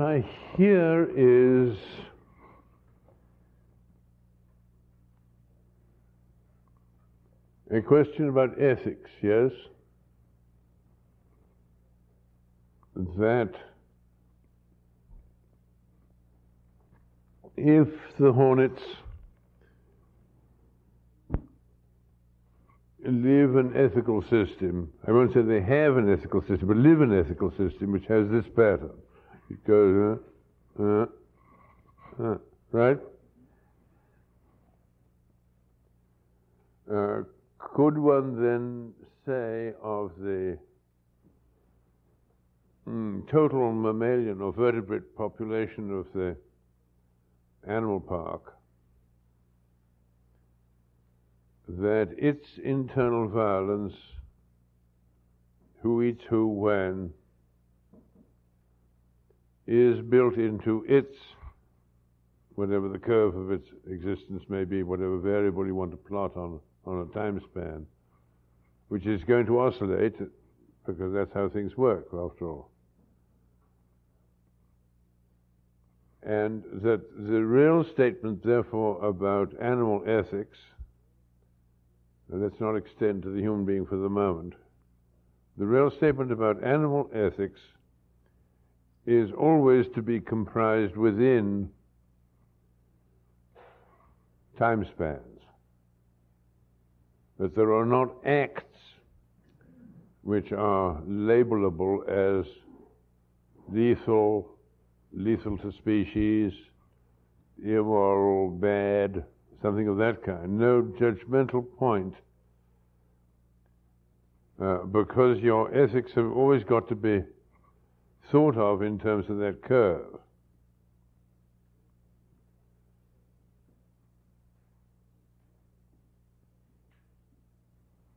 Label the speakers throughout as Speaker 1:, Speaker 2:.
Speaker 1: what I hear is a question about ethics, yes? That if the hornets live an ethical system, I won't say they have an ethical system, but live an ethical system which has this pattern. It goes, uh, uh, uh, right? Uh, could one then say of the mm, total mammalian or vertebrate population of the animal park that its internal violence, who eats who when, is built into its, whatever the curve of its existence may be, whatever variable you want to plot on, on a time span, which is going to oscillate because that's how things work, after all. And that the real statement, therefore, about animal ethics, and let's not extend to the human being for the moment, the real statement about animal ethics is always to be comprised within time spans. That there are not acts which are labelable as lethal, lethal to species, immoral, bad, something of that kind. No judgmental point. Uh, because your ethics have always got to be thought of in terms of that curve.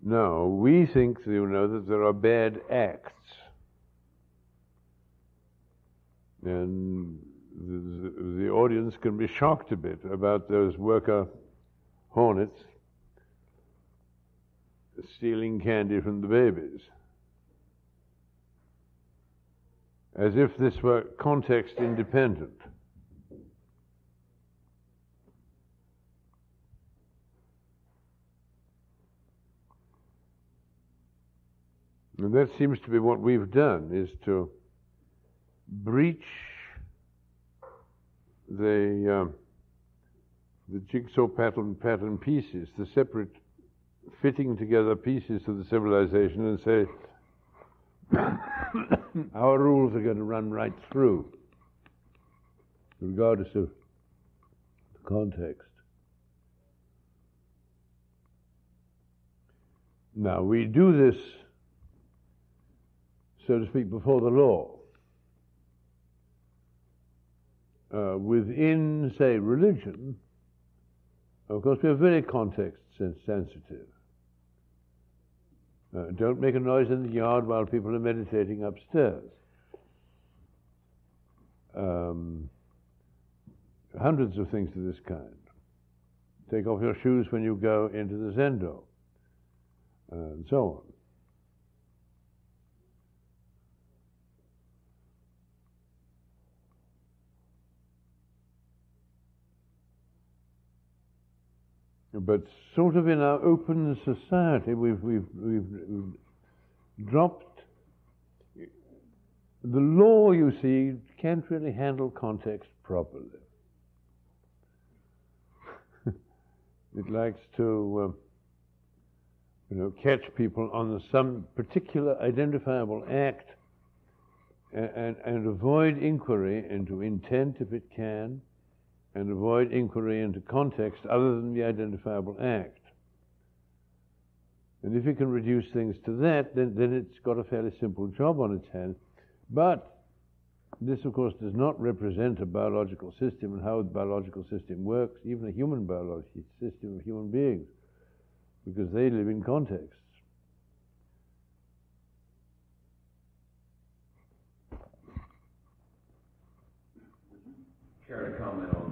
Speaker 1: Now, we think, you know, that there are bad acts. And the, the audience can be shocked a bit about those worker hornets stealing candy from the babies. As if this were context independent. And that seems to be what we've done, is to breach the, um, the jigsaw pattern, pattern pieces, the separate fitting together pieces of the civilization and say, our rules are going to run right through, regardless of the context. Now, we do this, so to speak, before the law. Uh, within, say, religion, of course, we are very context sensitive. Uh, don't make a noise in the yard while people are meditating upstairs. Um, hundreds of things of this kind. Take off your shoes when you go into the zendo, uh, and so on. But sort of in our open society, we've, we've, we've, dropped. The law, you see, can't really handle context properly. it likes to, uh, you know, catch people on some particular identifiable act and, and, and avoid inquiry into intent if it can and avoid inquiry into context other than the identifiable act. And if you can reduce things to that, then, then it's got a fairly simple job on its hands. But this, of course, does not represent a biological system and how the biological system works, even a human biological system of human beings, because they live in contexts.
Speaker 2: Care to comment on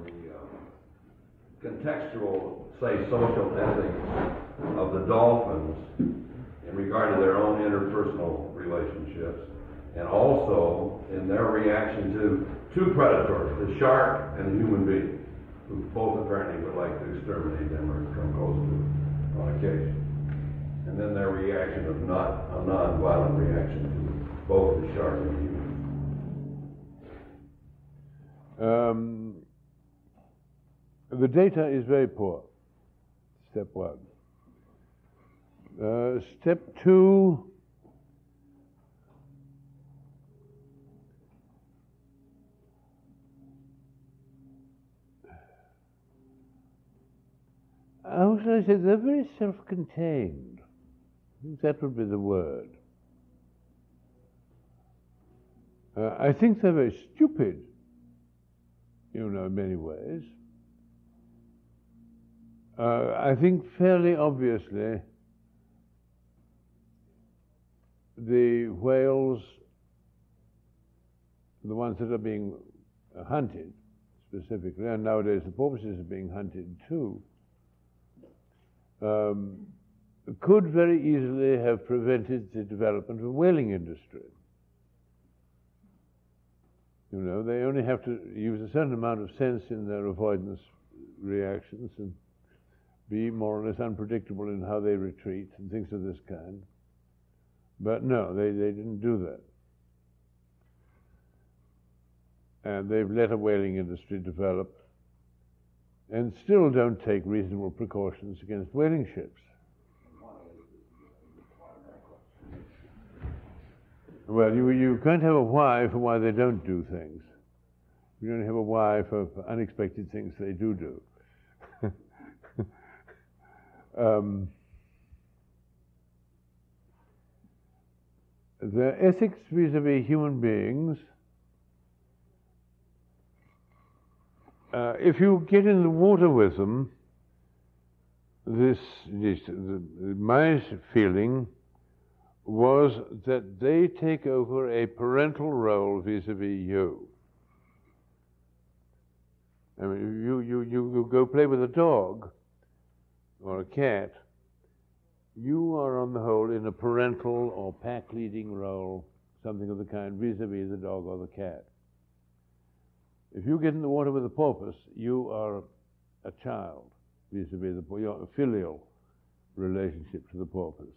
Speaker 2: contextual, say, social ethics of the dolphins in regard to their own interpersonal relationships and also in their reaction to two predators, the shark and the human being, who both apparently would like to exterminate them or come close to on occasion. And then their reaction of not a non-violent reaction to both the shark and the human.
Speaker 1: Um, the data is very poor. Step one. Uh, step two. How should I say? They're very self-contained. I think that would be the word. Uh, I think they're very stupid, you know, in many ways. Uh, I think fairly obviously the whales, the ones that are being hunted specifically, and nowadays the porpoises are being hunted too, um, could very easily have prevented the development of whaling industry. You know, they only have to use a certain amount of sense in their avoidance reactions and be more or less unpredictable in how they retreat and things of this kind. But no, they, they didn't do that. And they've let a whaling industry develop and still don't take reasonable precautions against whaling ships. Well, you, you can't have a why for why they don't do things. You only have a why for, for unexpected things they do do. Um, the ethics vis-a-vis human beings uh, if you get in the water with them this, this the, my feeling was that they take over a parental role vis-a-vis you. I mean, you, you, you, you go play with a dog or a cat you are on the whole in a parental or pack leading role, something of the kind, vis a vis the dog or the cat. If you get in the water with a porpoise, you are a child vis a vis the you're a filial relationship to the porpoise.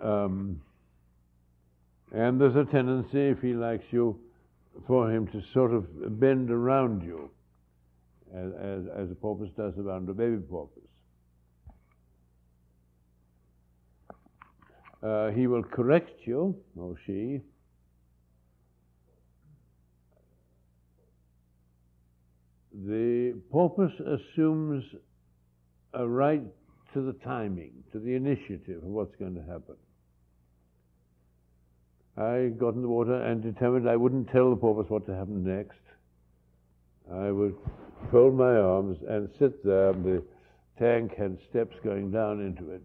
Speaker 1: Um, and there's a tendency, if he likes you, for him to sort of bend around you, as, as, a porpoise does around a baby porpoise. Uh, he will correct you, or she. The porpoise assumes a right to the timing, to the initiative of what's going to happen. I got in the water and determined I wouldn't tell the porpoise what to happen next. I would fold my arms and sit there. The tank had steps going down into it.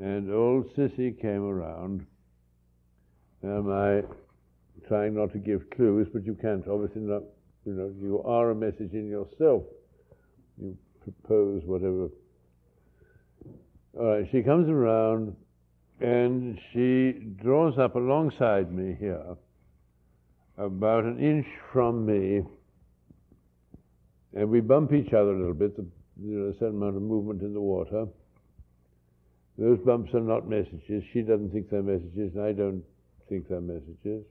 Speaker 1: And old Sissy came around. Am I trying not to give clues, but you can't obviously not, you know, you are a message in yourself. You propose whatever. All right, she comes around and she draws up alongside me here, about an inch from me, and we bump each other a little bit, there's a certain amount of movement in the water. Those bumps are not messages. She doesn't think they're messages, and I don't think they're messages.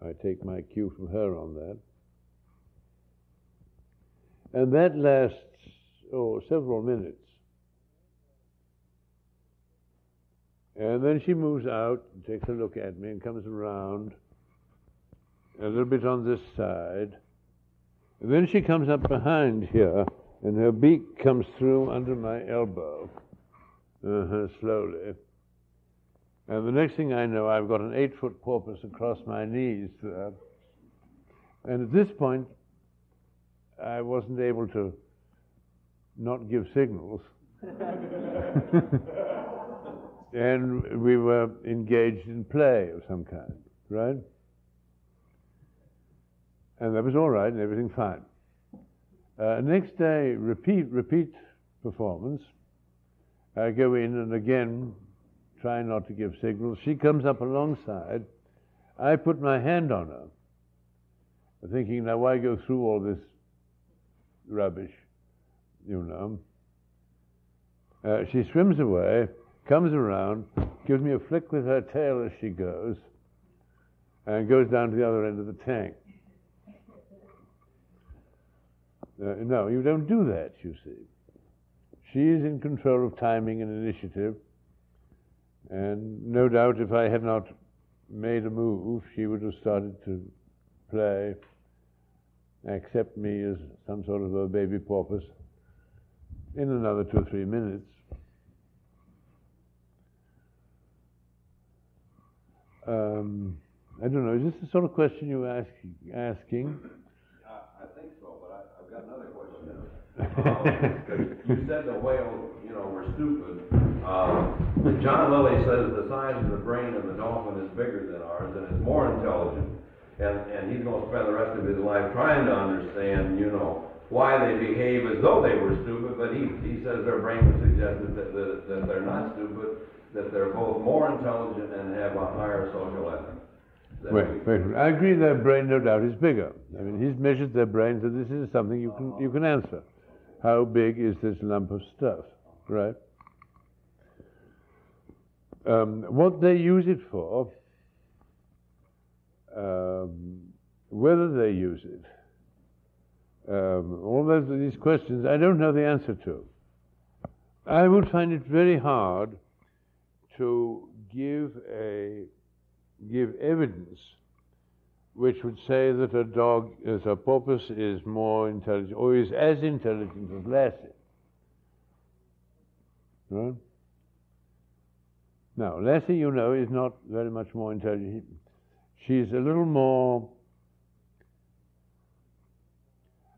Speaker 1: I take my cue from her on that. And that lasts, oh, several minutes. And then she moves out, and takes a look at me, and comes around a little bit on this side. Then she comes up behind here, and her beak comes through under my elbow uh-huh, slowly. And the next thing I know, I've got an eight foot porpoise across my knees. Uh, and at this point, I wasn't able to not give signals. and we were engaged in play of some kind, right? And that was all right and everything fine. Uh, next day, repeat, repeat performance. I go in and again try not to give signals. She comes up alongside. I put my hand on her, thinking, now why go through all this rubbish, you know? Uh, she swims away, comes around, gives me a flick with her tail as she goes, and goes down to the other end of the tank. Uh, no, you don't do that, you see. She is in control of timing and initiative, and no doubt if I had not made a move, she would have started to play, accept me as some sort of a baby porpoise in another two or three minutes. Um, I don't know. Is this the sort of question you ask, asking?
Speaker 2: I, I think so, but I, I've got another question. Um, you said the whales, you know, were stupid. Um, John Lilly says the size of the brain of the dolphin is bigger than ours and is more intelligent. And, and he's going to spend the rest of his life trying to understand, you know, why they behave as though they were stupid, but he, he says their brain would suggest that, that, that they're not stupid, that they're both more intelligent and have a higher social ethic.
Speaker 1: Wait, wait. I agree their brain, no doubt, is bigger. I mean, he's measured their brain, so this is something you can, you can answer. How big is this lump of stuff, right? Um, what they use it for, um, whether they use it, um, all those, these questions, I don't know the answer to. I would find it very hard to give a give evidence which would say that a dog, as a porpoise, is more intelligent or is as intelligent as Lassie. Right? Now, Lassie, you know, is not very much more intelligent. She's a little more,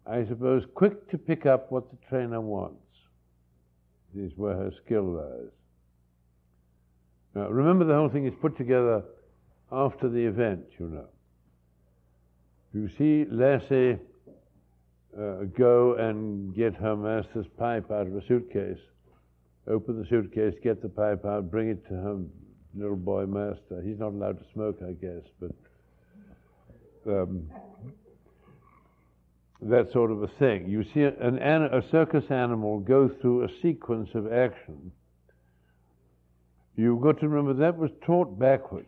Speaker 1: I suppose, quick to pick up what the trainer wants. This is where her skill lies. Now, remember, the whole thing is put together after the event, you know. You see Lassie uh, go and get her master's pipe out of a suitcase, open the suitcase, get the pipe out, bring it to her little boy master. He's not allowed to smoke, I guess, but um, that sort of a thing. You see an, a circus animal go through a sequence of action You've got to remember that was taught backwards.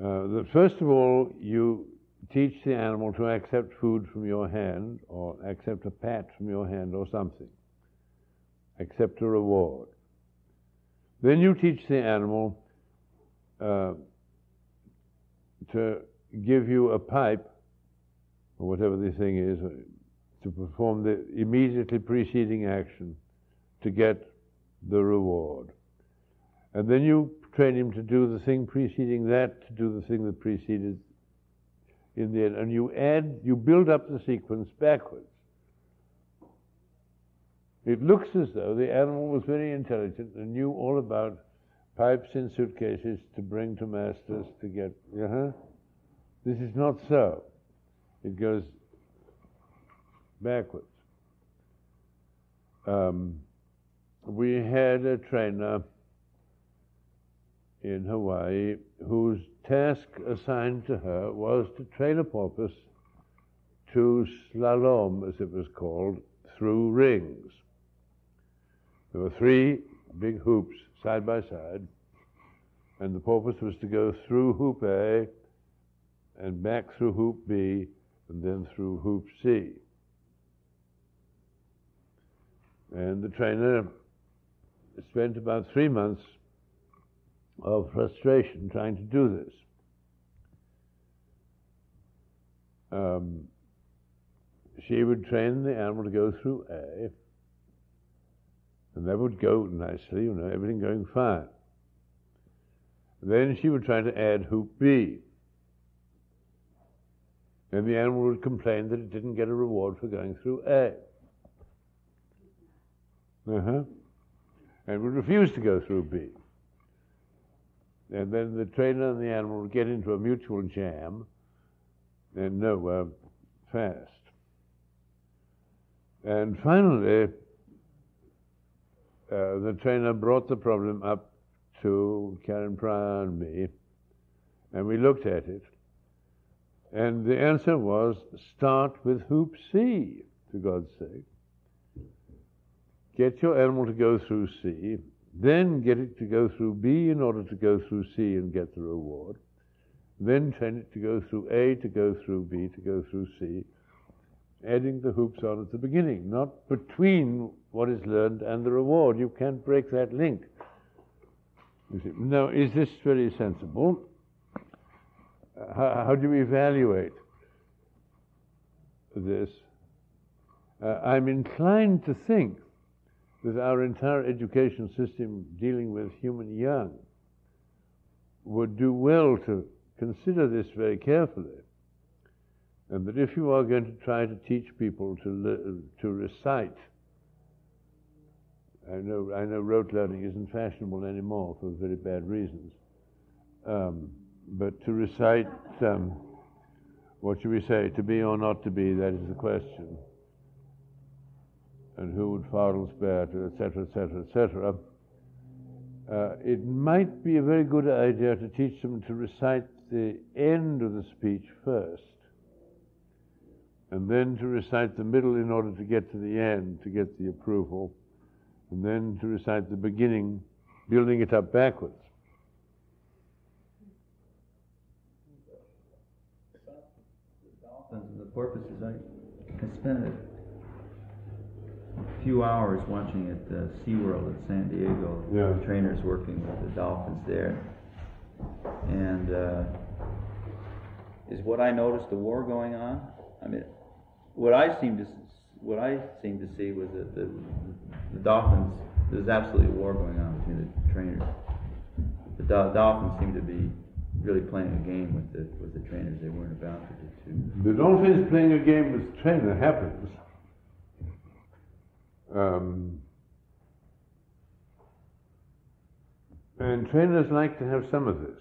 Speaker 1: Uh, that first of all, you teach the animal to accept food from your hand, or accept a pat from your hand, or something. Accept a reward. Then you teach the animal uh, to give you a pipe, or whatever the thing is, uh, to perform the immediately preceding action to get the reward. And then you train him to do the thing preceding that, to do the thing that preceded in the end. And you add, you build up the sequence backwards. It looks as though the animal was very intelligent and knew all about pipes in suitcases to bring to masters to get. Uh-huh. This is not so. It goes backwards. Um, we had a trainer in Hawaii whose task assigned to her was to train a porpoise to slalom, as it was called, through rings. There were three big hoops side by side, and the porpoise was to go through hoop A and back through hoop B and then through hoop C. And the trainer spent about three months of frustration trying to do this. Um, she would train the animal to go through A, and that would go nicely, you know, everything going fine. Then she would try to add hoop B. And the animal would complain that it didn't get a reward for going through A. Uh huh and would refuse to go through B. And then the trainer and the animal would get into a mutual jam and nowhere fast. And finally, uh, the trainer brought the problem up to Karen Pryor and me, and we looked at it. And the answer was start with hoop C, for God's sake. Get your animal to go through C, then get it to go through B in order to go through C and get the reward. Then train it to go through A, to go through B, to go through C, adding the hoops on at the beginning, not between what is learned and the reward. You can't break that link. Now, is this very sensible? How, how do you evaluate this? Uh, I'm inclined to think that our entire education system dealing with human young would do well to consider this very carefully. And that if you are going to try to teach people to, to recite, I know, I know rote learning isn't fashionable anymore for very bad reasons, um, but to recite, um, what should we say, to be or not to be, that is the question and who would Fardels bear to, etc., etc., etc. It might be a very good idea to teach them to recite the end of the speech first, and then to recite the middle in order to get to the end, to get the approval, and then to recite the beginning, building it up backwards.
Speaker 3: I, I spent few hours watching at uh, SeaWorld at San Diego.
Speaker 1: Yeah.
Speaker 3: The trainers working with the dolphins there. And uh, is what I noticed the war going on? I mean, what I seemed to what I seemed to see was that the, the dolphins there's absolutely a war going on between the trainers. The do- dolphins seemed to be really playing a game with the with the trainers. They weren't about to.
Speaker 1: The dolphins playing a game with the trainer happens. Um, and trainers like to have some of this.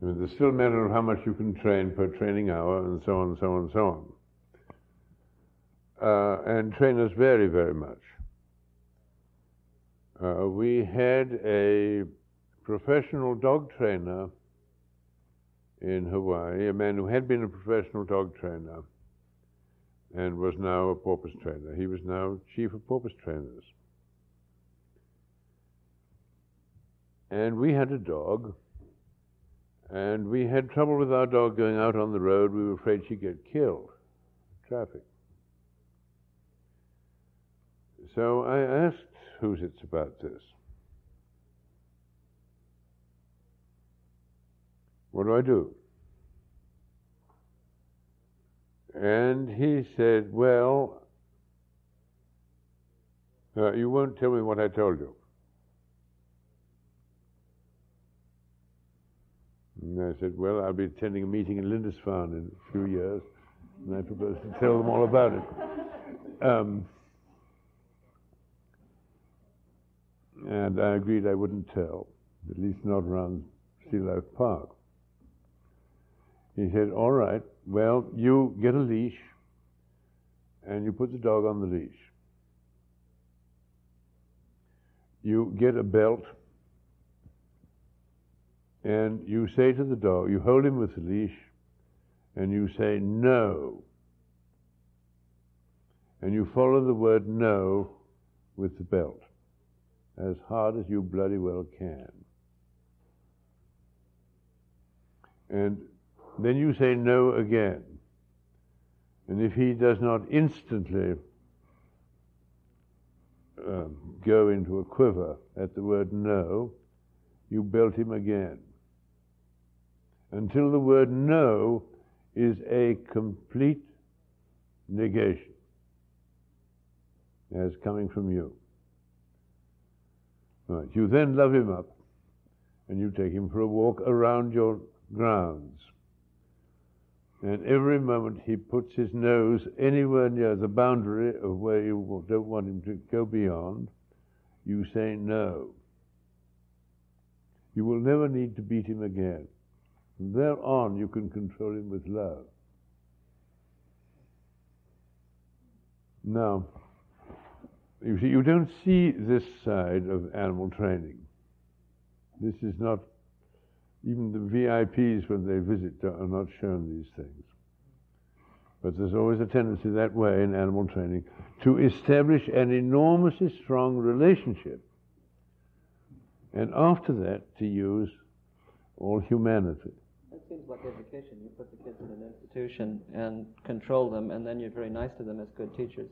Speaker 1: I mean, there's still a matter of how much you can train per training hour, and so on, so on, so on. Uh, and trainers vary very much. Uh, we had a professional dog trainer in Hawaii, a man who had been a professional dog trainer and was now a porpoise trainer. He was now chief of porpoise trainers. And we had a dog, and we had trouble with our dog going out on the road. We were afraid she'd get killed. Traffic. So I asked Husitz about this. What do I do? And he said, Well, uh, you won't tell me what I told you. And I said, Well, I'll be attending a meeting in Lindisfarne in a few years, and I propose to tell them all about it. Um, and I agreed I wouldn't tell, at least not around Sea Life Park. He said, All right, well, you get a leash and you put the dog on the leash. You get a belt and you say to the dog, you hold him with the leash and you say, No. And you follow the word no with the belt as hard as you bloody well can. And then you say no again. And if he does not instantly um, go into a quiver at the word no, you belt him again. Until the word no is a complete negation as coming from you. Right. You then love him up and you take him for a walk around your grounds. And every moment he puts his nose anywhere near the boundary of where you don't want him to go beyond, you say no. You will never need to beat him again. From there on, you can control him with love. Now, you see, you don't see this side of animal training. This is not, even the VIPs when they visit are not shown these things. But there's always a tendency that way in animal training to establish an enormously strong relationship. And after that, to use all humanity.
Speaker 4: It seems like education. You put the kids in an institution and control them, and then you're very nice to them as good teachers.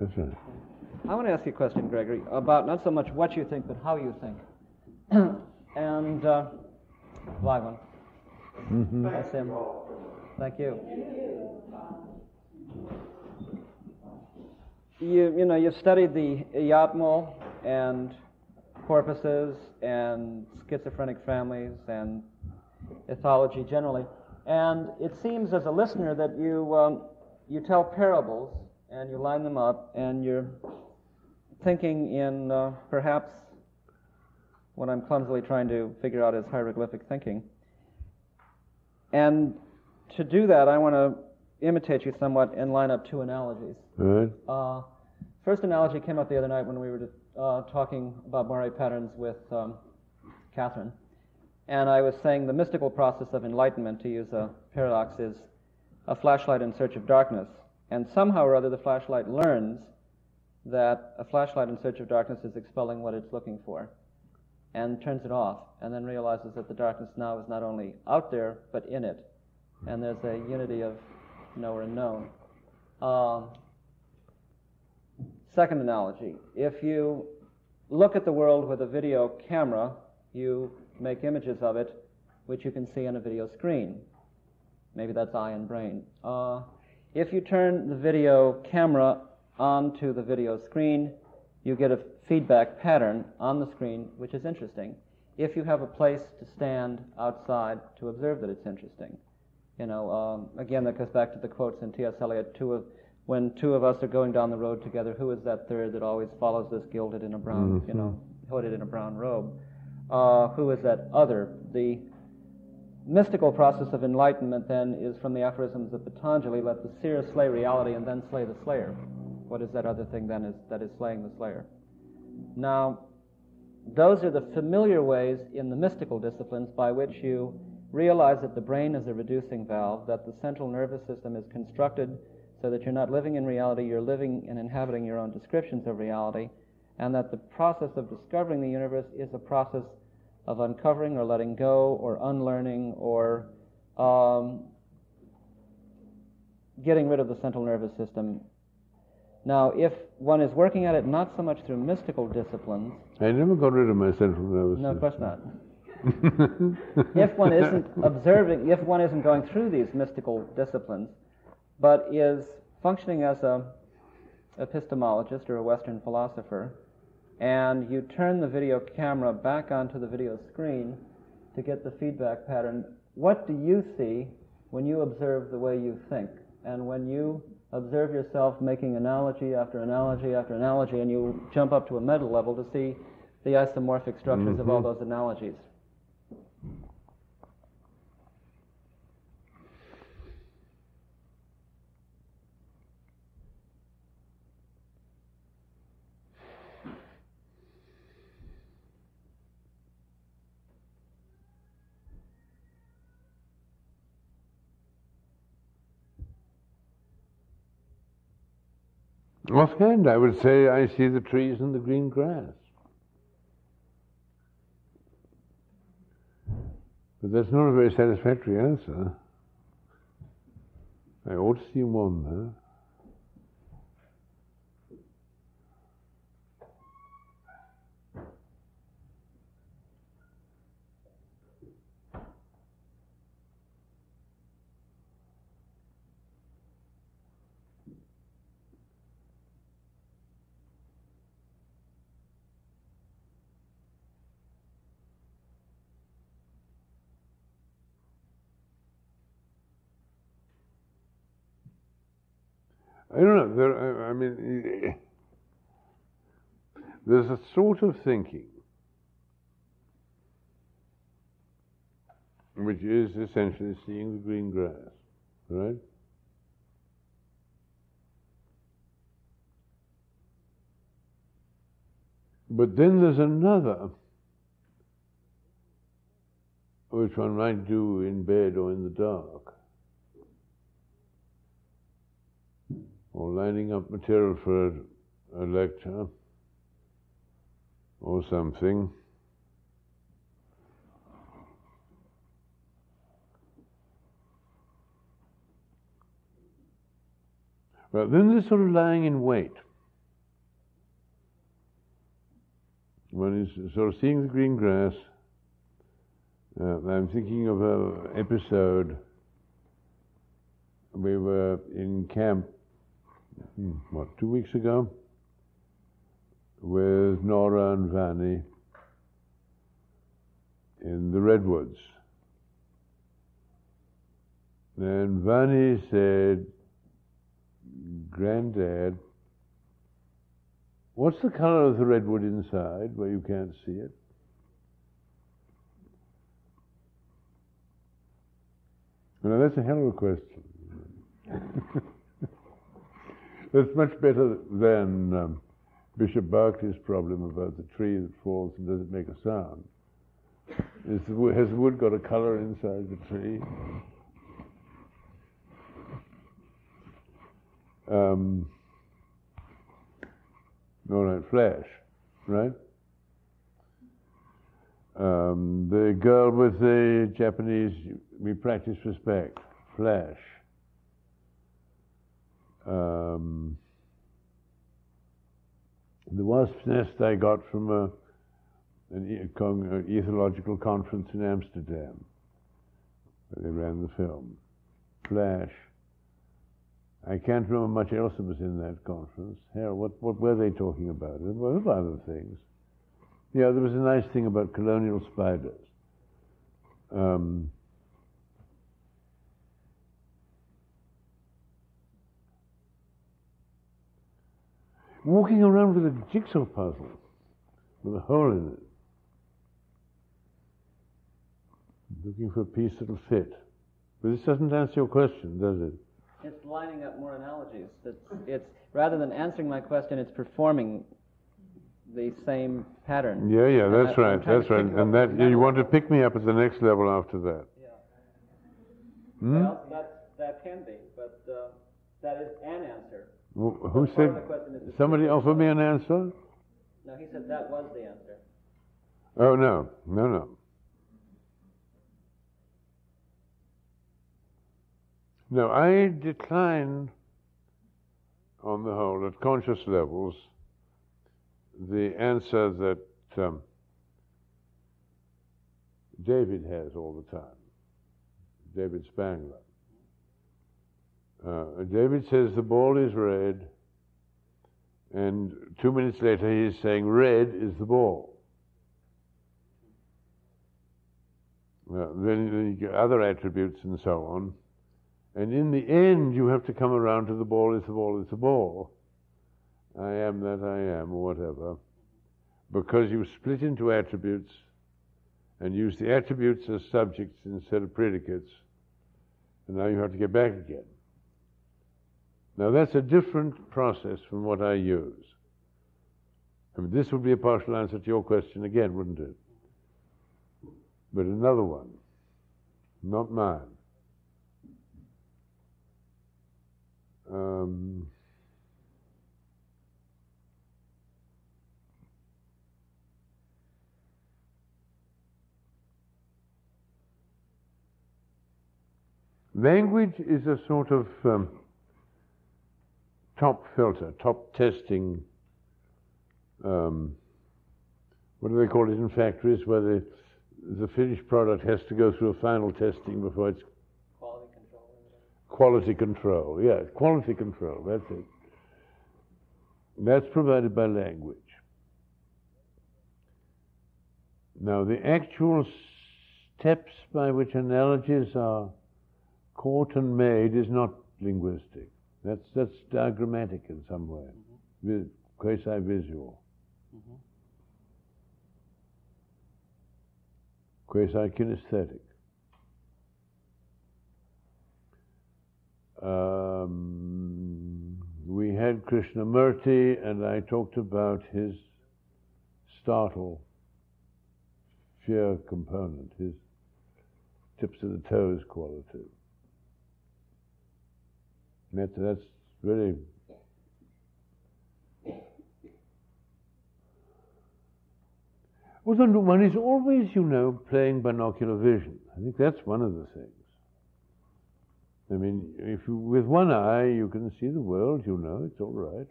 Speaker 1: That's right.
Speaker 4: I want to ask you a question, Gregory, about not so much what you think, but how you think. and uh, live one.
Speaker 1: Mm-hmm.
Speaker 4: Hi, Sam. Thank you. You, you know, you've studied the Iatmul and porpoises and schizophrenic families and ethology generally. And it seems as a listener that you, um, you tell parables and you line them up and you're thinking in uh, perhaps what I'm clumsily trying to figure out is hieroglyphic thinking. And to do that, I want to imitate you somewhat and line up two analogies.
Speaker 1: Right.
Speaker 4: Uh, first analogy came up the other night when we were uh, talking about moire patterns with um, Catherine. And I was saying the mystical process of enlightenment, to use a paradox, is a flashlight in search of darkness. And somehow or other, the flashlight learns that a flashlight in search of darkness is expelling what it's looking for and turns it off and then realizes that the darkness now is not only out there but in it. And there's a unity of knower and known. Um, second analogy if you look at the world with a video camera, you make images of it which you can see on a video screen. Maybe that's eye and brain. Uh, if you turn the video camera onto the video screen, you get a feedback pattern on the screen, which is interesting. If you have a place to stand outside to observe that it's interesting, you know, um, again, that goes back to the quotes in T.S. Eliot. Two of, when two of us are going down the road together, who is that third that always follows us, gilded in a brown,
Speaker 1: Mhm.
Speaker 4: you know, hooded in a brown robe? Uh, who is that other? The mystical process of enlightenment then is from the aphorisms of Patanjali: "Let the seer slay reality, and then slay the slayer." What is that other thing then is that is slaying the slayer? Now, those are the familiar ways in the mystical disciplines by which you realize that the brain is a reducing valve, that the central nervous system is constructed so that you're not living in reality, you're living and inhabiting your own descriptions of reality, and that the process of discovering the universe is a process of uncovering or letting go or unlearning or um, getting rid of the central nervous system. Now, if one is working at it not so much through mystical disciplines,
Speaker 1: I never got rid of my central nervous
Speaker 4: no, of course not.
Speaker 1: system.
Speaker 4: if one isn't observing, if one isn't going through these mystical disciplines, but is functioning as a epistemologist or a Western philosopher, and you turn the video camera back onto the video screen to get the feedback pattern, what do you see when you observe the way you think? And when you observe yourself making analogy after analogy after analogy, and you jump up to a meta level to see the isomorphic structures of all
Speaker 1: Mhm.
Speaker 4: those analogies.
Speaker 1: Offhand, I would say I see the trees and the green grass. But that's not a very satisfactory answer. I ought to see one there. Don't know. There, I, mean, eh, there's a sort of thinking which is essentially seeing the green grass, right? But then there's another, which one might do in bed or in the dark, or lining up material for a, lecture or something. But then there's sort of lying in wait. One is sort of seeing the green grass. Uh, I'm thinking of an episode. We were in camp, Hmm, what, two weeks ago, with Nora and Vanny in the Redwoods. And Vanny said, Granddad, what's the color of the redwood inside where you can't see it? Now that's a hell of a question. that's much better than um, Bishop Berkeley's problem about the tree that falls and doesn't make a sound. Is the has the wood got a color inside the tree? Um, all right, flash, right? Um, the girl with the Japanese, we practice respect, flash. Um, the wasp's nest I got from a, an, an ethological conference in Amsterdam, where they ran the film. Flash. I can't remember much else that was in that conference. Hell, what, what were they talking about? There were other things. Yeah, there was a nice thing about colonial spiders. Um, walking around with a jigsaw puzzle with a hole in it, looking for a piece that'll fit. But this doesn't answer your question, does it?
Speaker 4: It's lining up more analogies. It's, it's rather than answering my question, it's performing the same pattern.
Speaker 1: Yeah, yeah,
Speaker 4: And
Speaker 1: that's
Speaker 4: I-
Speaker 1: right, that's right. And that you want to pick me up at the next level after that.
Speaker 4: Yeah.
Speaker 1: Hmm?
Speaker 4: Well, that, that can be, but uh, that is an answer.
Speaker 1: Wh- Who
Speaker 4: But part of
Speaker 1: said?
Speaker 4: question is
Speaker 1: Somebody offer me an answer?
Speaker 4: No, he said that was the answer.
Speaker 1: Oh no, no, no. No, I decline, on the whole, at conscious levels, the answer that um, David has all the time. David Spangler. Uh, David says the ball is red, and two minutes later he is saying red is the ball. Well, then you get other attributes and so on. And in the end, you have to come around to the ball is the ball is the ball. I am that I am, or whatever. Because you split into attributes and use the attributes as subjects instead of predicates. And now you have to get back again. Now that's a different process from what I use. I mean, this would be a partial answer to your question again, wouldn't it? But another one, not mine. Um, language is a sort of um, top filter, top testing. Um, what do they call it in factories where the, the finished product has to go through a final testing before it's
Speaker 4: Quality control.
Speaker 1: Quality control, yeah, quality control, that's it. That's provided by language. Now, the actual steps by which analogies are caught and made is not linguistic. That's, that's diagrammatic in some way, vi- quasi-visual. Quasi-kinesthetic. Um, we had Krishnamurti, and I talked about his startle, fear component, his tips of the toes quality. That, that's very Well, then one is always, you know, playing binocular vision. I think that's one of the things. I mean, if you, with one eye you can see the world, you know, it's all right.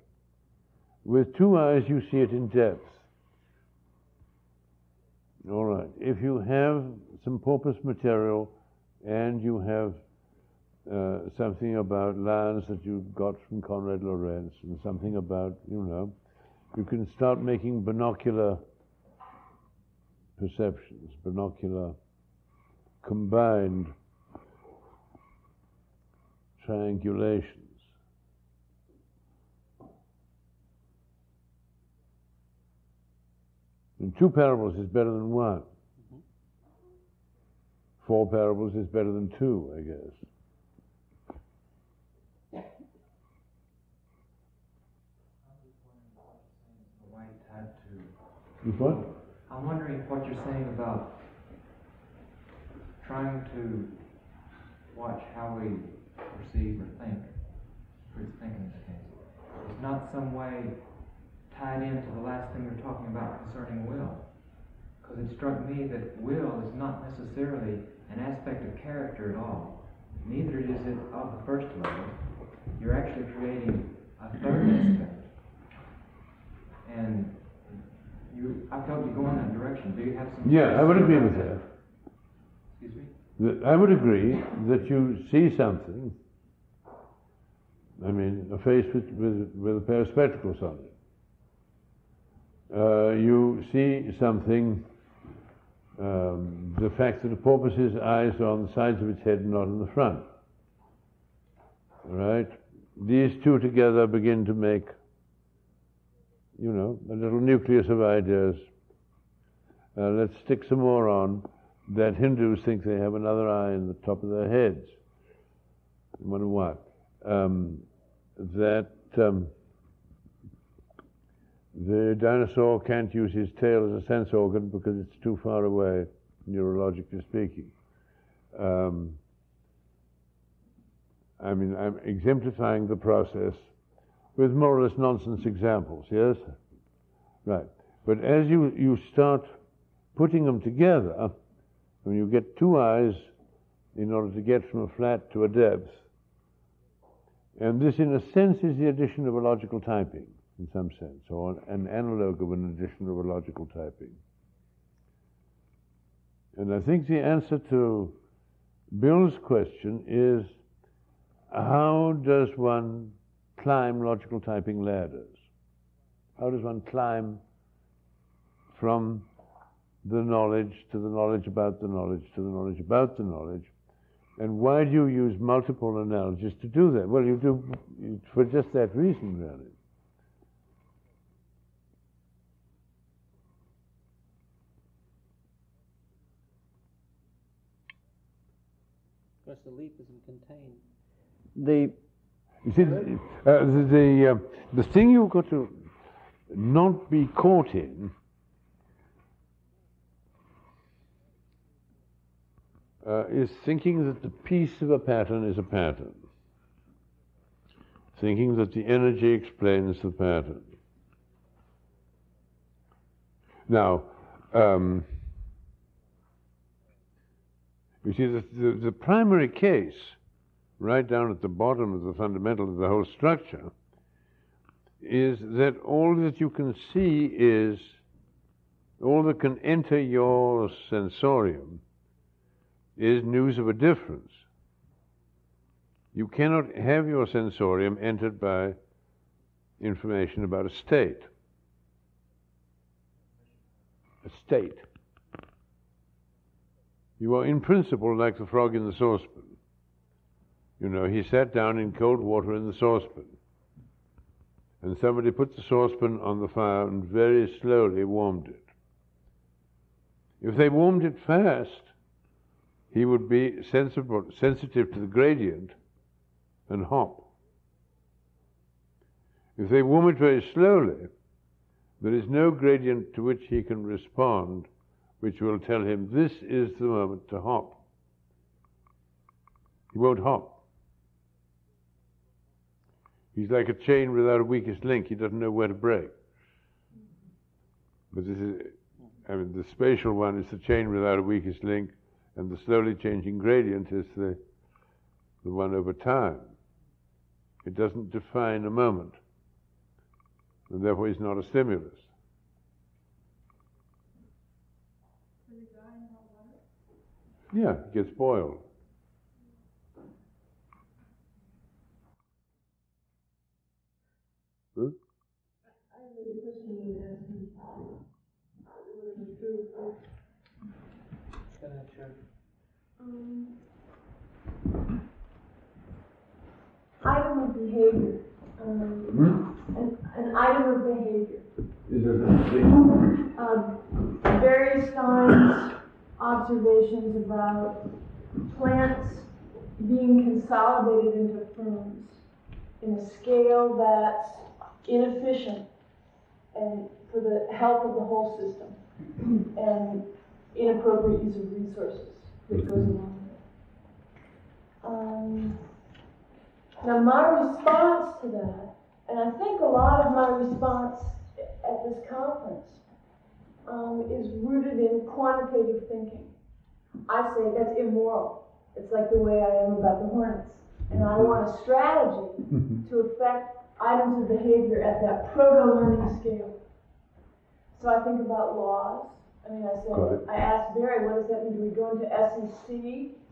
Speaker 1: With two eyes you see it in depth. All right. If you have some porpoise material and you have uh, something about lands that you got from Konrad Lorenz and something about, you know, you can start making binocular perceptions, binocular combined triangulations. And two parables is better than one. Four parables is better than two, I guess. You what?
Speaker 5: I'm wondering what you're saying about trying to watch how we perceive or think, for thinking in this case, is not some way tied into the last thing you're talking about concerning will. Because it struck me that will is not necessarily an aspect of character at all. Neither is it of the first level. You're actually creating a third aspect. And you, I felt you go in that direction. Do you have some?
Speaker 1: Yeah, I would agree with that.
Speaker 5: Excuse me?
Speaker 1: I would agree that you see something. I mean, a face with, with, with a pair of spectacles on it. Uh, you see something, um, the fact that a porpoise's eyes are on the sides of its head and not in the front. Right? These two together begin to make you know, a little nucleus of ideas. Uh, let's stick some more on that Hindus think they have another eye in the top of their heads. I wonder what? Um, that um, the dinosaur can't use his tail as a sense organ because it's too far away, neurologically speaking. Um, I mean, I'm exemplifying the process with more or less nonsense examples, yes? Right. But as you, you start putting them together, when you get two eyes in order to get from a flat to a depth, and this, in a sense, is the addition of a logical typing, in some sense, or an analog of an addition of a logical typing. And I think the answer to Bill's question is how does one climb logical typing ladders? How does one climb from the knowledge to the knowledge about the knowledge to the knowledge about the knowledge? And why do you use multiple analogies to do that? Well, you do for just that reason, really.
Speaker 4: Because the leap isn't contained. The
Speaker 1: you see, uh, the the, uh, the thing you've got to not be caught in uh, is thinking that the piece of a pattern is a pattern. Thinking that the energy explains the pattern. Now, um, you see, the, the, the primary case right down at the bottom of the fundamental of the whole structure, is that all that you can see is, all that can enter your sensorium is news of a difference. You cannot have your sensorium entered by information about a state. A state. You are in principle like the frog in the saucepan. You know, he sat down in cold water in the saucepan. And somebody put the saucepan on the fire and very slowly warmed it. If they warmed it fast, he would be sensible, sensitive to the gradient and hop. If they warm it very slowly, There is no gradient to which he can respond which will tell him this is the moment to hop. He won't hop. He's like a chain without a weakest link. He doesn't know where to break. But this is, I mean, the spatial one is the chain without a weakest link, and the slowly changing gradient is the, the one over time. It doesn't define a moment, and therefore is not a stimulus. Yeah, it gets boiled. Huh?
Speaker 6: Um, item of behavior. Um, an, an item of behavior.
Speaker 2: Is there
Speaker 6: Um, various times observations about plants being consolidated into ferns in a scale that's inefficient and for the health of the whole system and inappropriate use of resources that goes along. Um, now, my response to that, and I think a lot of my response at this conference um, is rooted in quantitative thinking. I say that's immoral. It's like the way I am about the hornets. And I want a strategy to affect items of behavior at that proto-learning scale. So I think about laws. I mean, I said. I asked Barry, what does that mean? Do we go into SEC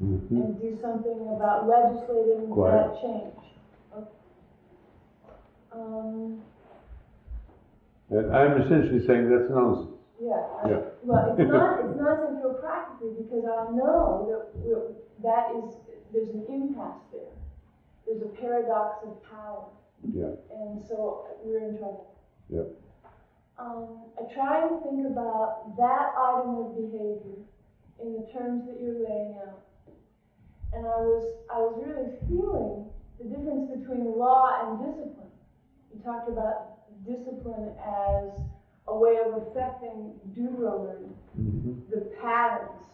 Speaker 1: Mm-hmm.
Speaker 6: and do something about legislating that change? Okay. Um,
Speaker 1: And I'm essentially saying that's nonsense.
Speaker 6: Yeah, I-
Speaker 1: Yeah.
Speaker 6: well, it's not, it's not central practically, because I know that that is, there's an impasse there. There's a paradox of power,
Speaker 1: Yeah,
Speaker 6: and so we're in trouble.
Speaker 1: yeah.
Speaker 6: Um, I try and think about that item of behavior in the terms that you're laying out. And I was, I was really feeling the difference between law and discipline. You talked about discipline as a way of affecting deuterolearning,
Speaker 1: Mm-hmm.
Speaker 6: the patterns,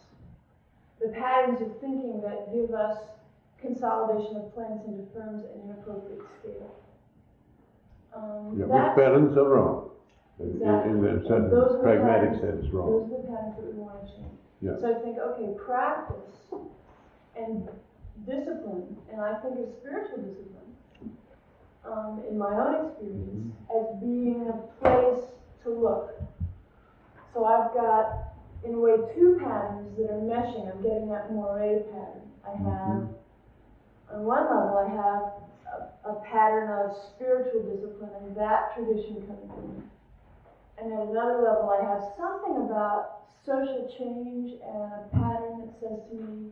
Speaker 6: the patterns of thinking that give us consolidation of plans into firms at an appropriate scale. Um,
Speaker 1: Yeah, which balance are wrong. In-
Speaker 6: Exactly.
Speaker 1: In, a certain
Speaker 6: Those are the
Speaker 1: pragmatic
Speaker 6: patterns-
Speaker 1: sense, wrong.
Speaker 6: Those are the patterns that we want to change.
Speaker 1: Yeah.
Speaker 6: So I think, okay, practice and discipline, and I think of spiritual discipline, um, in my own experience,
Speaker 1: Mm-hmm.
Speaker 6: as being a place to look. So I've got, in a way, two patterns that are meshing. I'm getting that moire pattern. I
Speaker 1: Mm-hmm.
Speaker 6: have, on one level, I have a, a pattern of spiritual discipline and that tradition coming in. And at another level, I have something about social change and a pattern that says to me,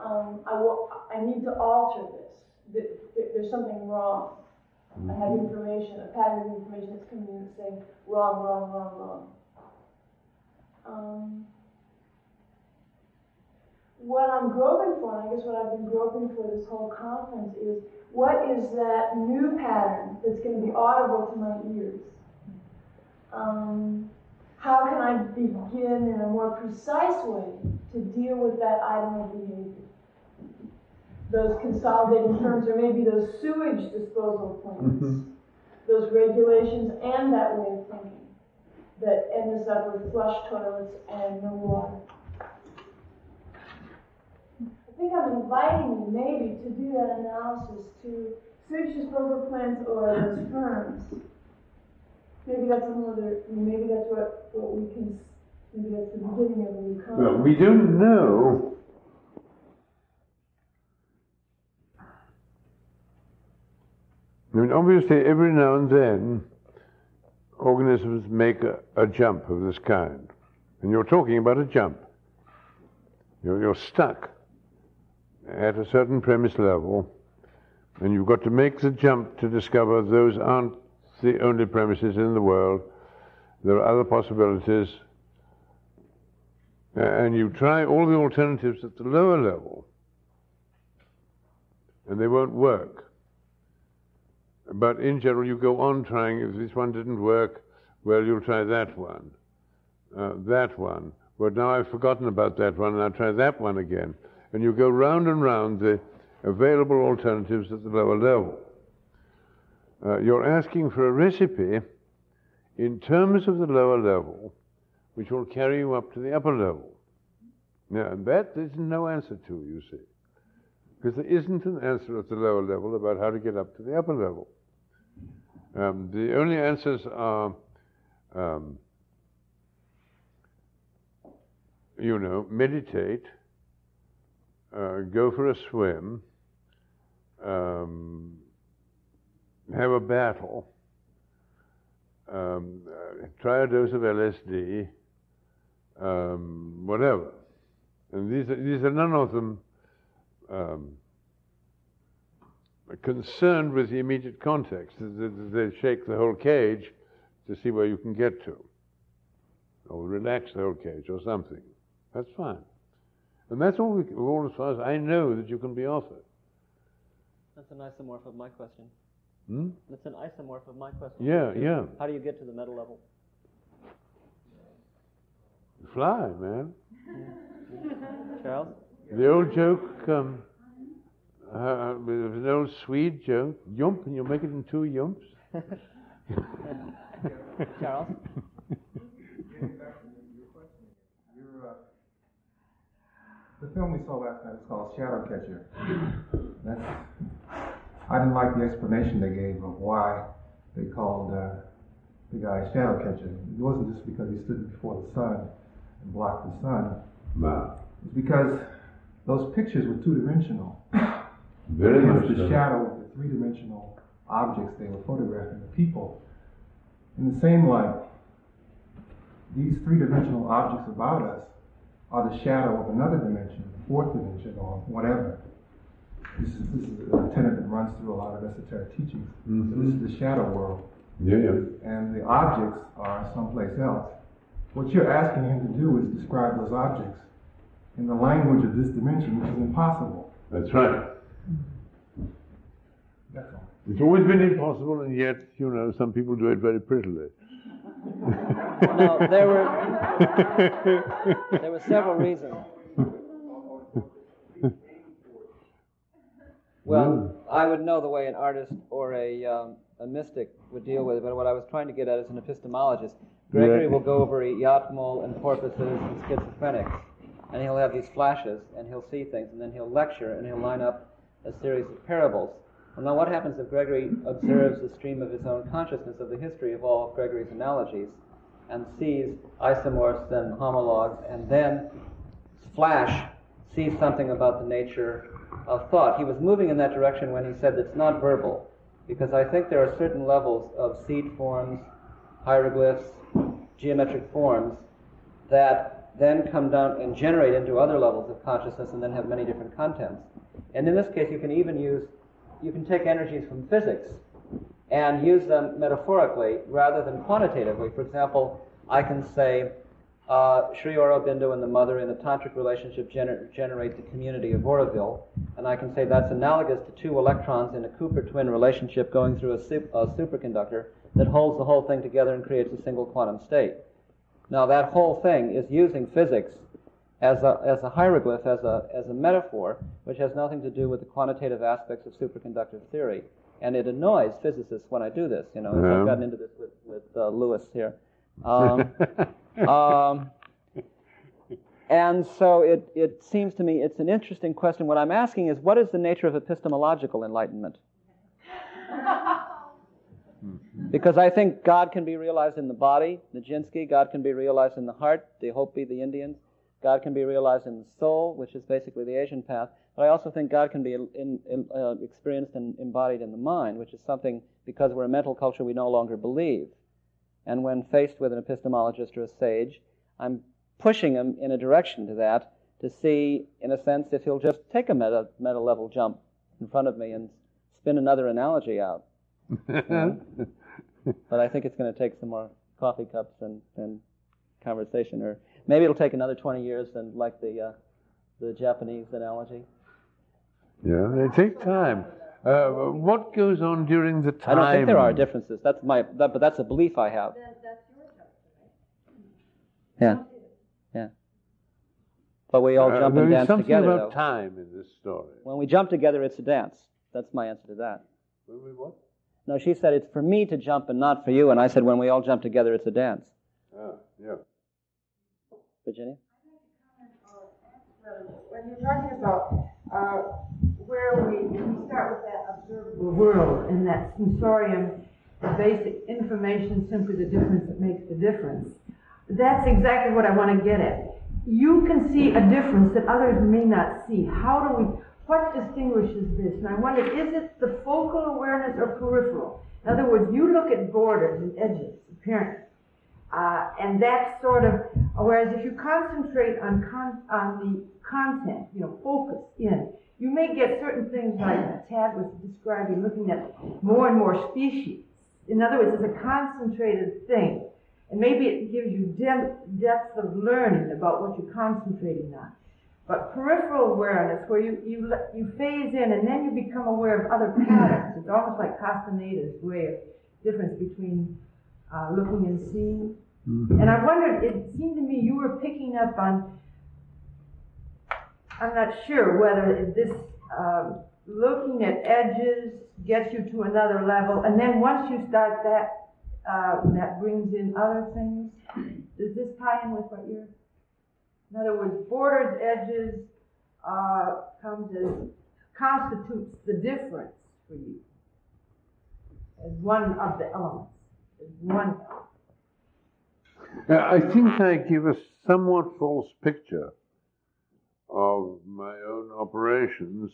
Speaker 6: um, I, wa- I need to alter this. Th- th- There's something wrong. I have information, a pattern of information that's coming in that's saying wrong, wrong, wrong, wrong. Um, what I'm groping for, and I guess what I've been groping for this whole conference is what is that new pattern that's going to be audible to my ears? Um, how can I begin in a more precise way to deal with that item of behavior? Those consolidated terms, or maybe those sewage disposal plants, those regulations, and that way of thinking that end us up with flush toilets and no water. I think I'm inviting you maybe to do that analysis to sewage disposal plants or those firms. Maybe that's another, maybe that's what, what we can, maybe that's the beginning of a new
Speaker 1: Well, we don't know. I mean, obviously, every now and then, organisms make a, a jump of this kind. And you're talking about a jump. You're, you're stuck at a certain premise level, and you've got to make the jump to discover those aren't the only premises in the world. There are other possibilities. And you try all the alternatives at the lower level, and they won't work. But in general, you go on trying. If this one didn't work, Well, you'll try that one. Uh, that one. But now I've forgotten about that one, and I'll try that one again. And you go round and round the available alternatives at the lower level. Uh, you're asking for a recipe in terms of the lower level, which will carry you up to the upper level. Now, and that there's no answer to, you see. Because there isn't an answer at the lower level about how to get up to the upper level. Um, the only answers are, um, you know, meditate, uh, go for a swim, um, have a battle, um, uh, try a dose of LSD, um, whatever. And these are, these are none of them um, concerned with the immediate context. They, they shake the whole cage to see where you can get to, or relax the whole cage, or something. That's fine. And that's all, we, all as far as I know that you can be offered.
Speaker 4: That's a nice isomorph of my question.
Speaker 1: Hmm?
Speaker 4: That's an isomorph of my question.
Speaker 1: Yeah, yeah.
Speaker 4: How do you get to the meta level?
Speaker 1: You Fly, man.
Speaker 4: Charles?
Speaker 1: The old joke, um, uh, there's an old Swede joke, yump, and you'll make it in two yumps.
Speaker 4: Charles?
Speaker 7: The film we saw last night is called Shadow Catcher. That's, I didn't like the explanation they gave of why they called uh, the guy Shadow Catcher. It wasn't just because he stood before the sun and blocked the sun.
Speaker 2: Nah,
Speaker 7: It's because those pictures were two dimensional.
Speaker 2: very much
Speaker 7: the
Speaker 2: so.
Speaker 7: shadow of the three dimensional objects they were photographing, the people. In the same light, these three dimensional objects about us are the shadow of another dimension, the fourth dimension, or whatever. This is, this is a tenet that runs through a lot of esoteric teachings. So this is the shadow world,
Speaker 2: Yeah, yeah.
Speaker 7: and the objects are someplace else. What you're asking him to do is describe those objects in the language of this dimension, which is impossible.
Speaker 2: That's right.
Speaker 7: That's all.
Speaker 1: It's always been impossible, and yet, you know, some people do it very prettily.
Speaker 4: No, there were there were several reasons. Well, I would know the way an artist or a, um, a mystic would deal with it, but what I was trying to get at is an epistemologist. Gregory will go over Iatmul and porpoises and schizophrenics, and he'll have these flashes, and he'll see things, and then he'll lecture, and he'll line up a series of parables. Well, now what happens if Gregory observes the stream of his own consciousness of the history of all of Gregory's analogies, and sees isomorphs and homologs, and then flash sees something about the nature of thought. He was moving in that direction when he said it's not verbal, because I think there are certain levels of seed forms, hieroglyphs, geometric forms that then come down and generate into other levels of consciousness and then have many different contents. And in this case, you can even use, you can take energies from physics and use them metaphorically rather than quantitatively. For example, I can say, uh, Sri Aurobindo and the mother in a tantric relationship gener- generate the community of Auroville, and I can say that's analogous to two electrons in a Cooper twin relationship going through a, sup- a superconductor that holds the whole thing together and creates a single quantum state. Now that whole thing is using physics as a, as a hieroglyph, as a, as a metaphor, which has nothing to do with the quantitative aspects of superconductive theory. And it annoys physicists when I do this, you know, as
Speaker 1: Yeah.
Speaker 4: I've gotten into this with, with uh, Lewis here. Um, um, and so it, it seems to me it's an interesting question. What I'm asking is what is the nature of epistemological enlightenment? Because I think God can be realized in the body, Nijinsky, God can be realized in the heart, the Hopi, the Indians. God can be realized in the soul, which is basically the Asian path. But I also think God can be in, in, uh, experienced and embodied in the mind, which is something, because we're a mental culture, we no longer believe. And when faced with an epistemologist or a sage, I'm pushing him in a direction to that to see, in a sense, if he'll just take a meta, meta level jump in front of me and spin another analogy out. But I think it's going to take some more coffee cups and, and conversation, or maybe it'll take another 20 years, and like the uh, the Japanese analogy.
Speaker 1: yeah, they take time. Uh, what goes on during the time?
Speaker 4: I don't think there are differences. That's my, that, but that's a belief I have. Yeah. Yeah. But we all
Speaker 1: Uh,
Speaker 4: jump
Speaker 1: there
Speaker 4: and
Speaker 1: is
Speaker 4: dance
Speaker 1: something
Speaker 4: together.
Speaker 1: about
Speaker 4: though.
Speaker 1: time in this story.
Speaker 4: When we jump together, it's a dance. That's my answer to that.
Speaker 1: When we what?
Speaker 4: No, she said it's for me to jump and not for you, and I said when we all jump together, it's a dance.
Speaker 1: Ah, yeah.
Speaker 4: Virginia?
Speaker 8: When you're talking about world and that sensorium, the basic information, simply the difference that makes the difference. That's exactly what I want to get at. You can see a difference that others may not see. How do we, what distinguishes this? And I wonder, is it the focal awareness or peripheral? In other words, you look at borders and edges, appearance, uh, and that sort of, whereas if you concentrate on, con- on the content, you know, focus in, you may get certain things like Tad was describing, looking at more and more species. In other words, it's a concentrated thing. And maybe it gives you depth, depth of learning about what you're concentrating on. But peripheral awareness, where you, you, you phase in and then you become aware of other patterns. It's almost like Castaneda's way of difference between uh, looking and seeing. And I wondered, it seemed to me you were picking up on, I'm not sure whether this um, looking at edges gets you to another level, and then once you start that, uh, that brings in other things. Does this tie in with what you're? In other words, borders, edges, uh, comes as constitutes the difference for you as one of the elements, as one.
Speaker 1: I think I give a somewhat false picture of my own operations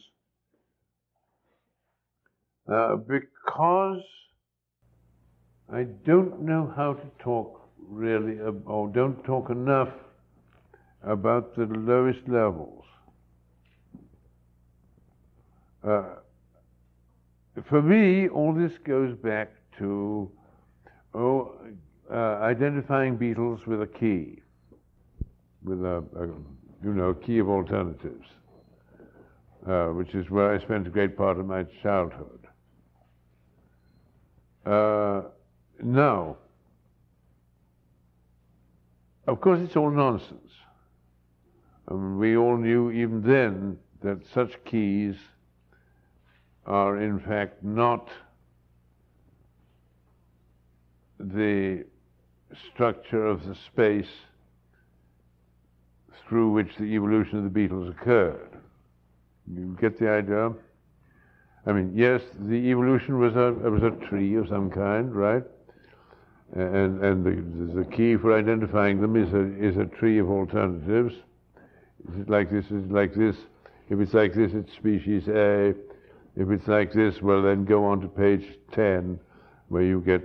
Speaker 1: uh, because I don't know how to talk really, or don't talk enough about the lowest levels. Uh, for me, all this goes back to oh, uh, identifying beetles with a key, with a, a you know key of alternatives, uh, which is where I spent a great part of my childhood. Uh, now, of course, it's all nonsense. I mean, we all knew even then that such keys are in fact not the structure of the space through which the evolution of the beetles occurred. You get the idea? I mean, yes, the evolution was a was a tree of some kind, right? And and the the key for identifying them is a is a tree of alternatives. Is it like this? Is it like this? If it's like this, it's species A. If it's like this, well, then go on to page ten, where you get,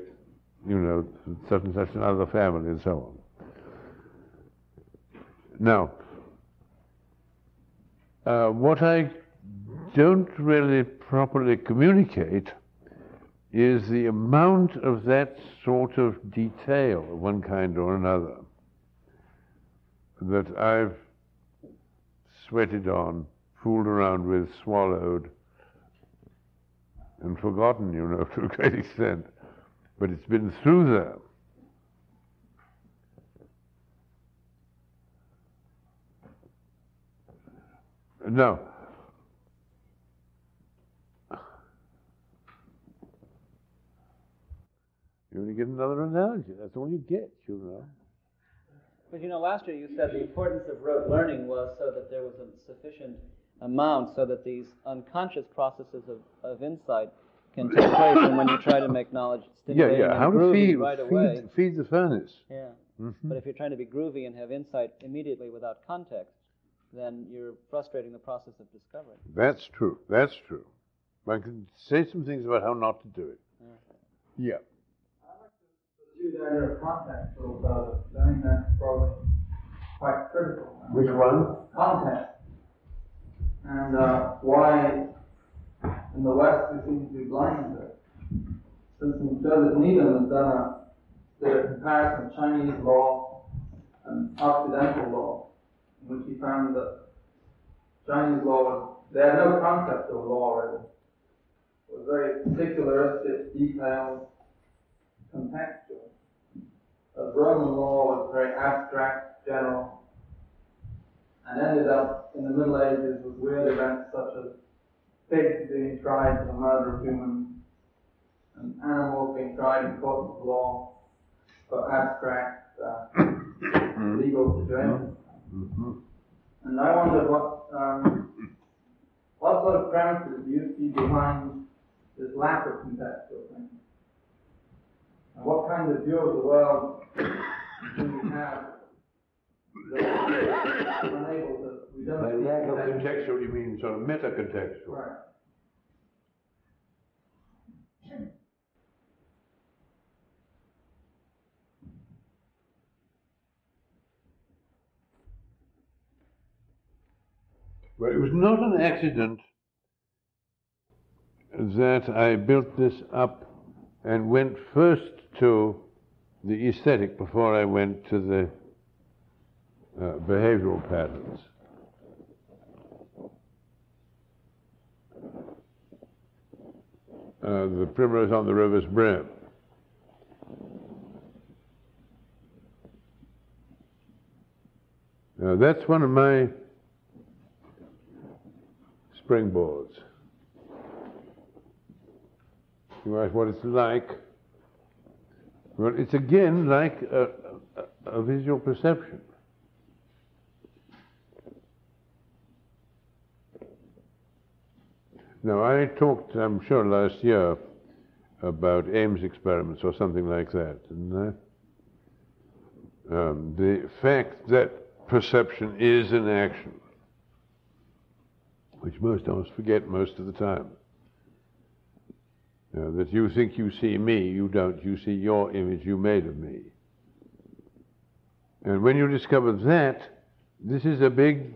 Speaker 1: you know, such and such another family and so on. Now, uh, what I don't really properly communicate is the amount of that sort of detail of one kind or another that I've sweated on, fooled around with, swallowed, and forgotten, you know, to a great extent. But it's been through there. Now, you only get another analogy. That's all you get, you know.
Speaker 4: But you know, last year you said the importance of rote learning was so that there was a sufficient amount so that these unconscious processes of, of insight can take place. And when you try to make knowledge
Speaker 1: Yeah,
Speaker 4: stimulating
Speaker 1: yeah. How
Speaker 4: and
Speaker 1: to feed,
Speaker 4: right away,
Speaker 1: feed, feed the furnace.
Speaker 4: yeah.
Speaker 1: Mhm.
Speaker 4: But if you're trying to be groovy and have insight immediately without context, then you're frustrating the process of discovery.
Speaker 1: That's true. That's true. One can say some things about how not to do it. Yeah.
Speaker 9: pursue the idea of context a little further. I think that's probably quite critical.
Speaker 1: Which one?
Speaker 9: Context. And uh, why in the West we seem to be blind to it. Since Joseph Needham has done a, did a comparison of Chinese law and Occidental law, in which he found that Chinese law was, they had no concept of law really. It was very particularistic, detailed, contextual. that Roman law was very abstract, general, and ended up in the Middle Ages with weird events such as pigs being tried for the murder of humans, and animals being tried in courts of law for abstract uh, legal situations. And I wonder what um, what sort of premises do you see behind this lack of contextual thinking? And what kind of view of the world do we have that unable to, we don't
Speaker 1: By lack of
Speaker 9: contextual-
Speaker 1: contextual, you mean sort of meta-contextual?
Speaker 9: Right.
Speaker 1: Well, it was not an accident that I built this up and went first to the aesthetic before I went to the uh, behavioral patterns. Uh, the primrose on the river's brim. Now, that's one of my springboards. You ask what it's like. Well, it's again like a, a, a visual perception. Now, I talked, I'm sure, last year about Ames experiments or something like that? Um, the fact that perception is an action which most of us forget most of the time. You know, that you think you see me, you don't. You see your image you made of me. And when you discover that, this is a big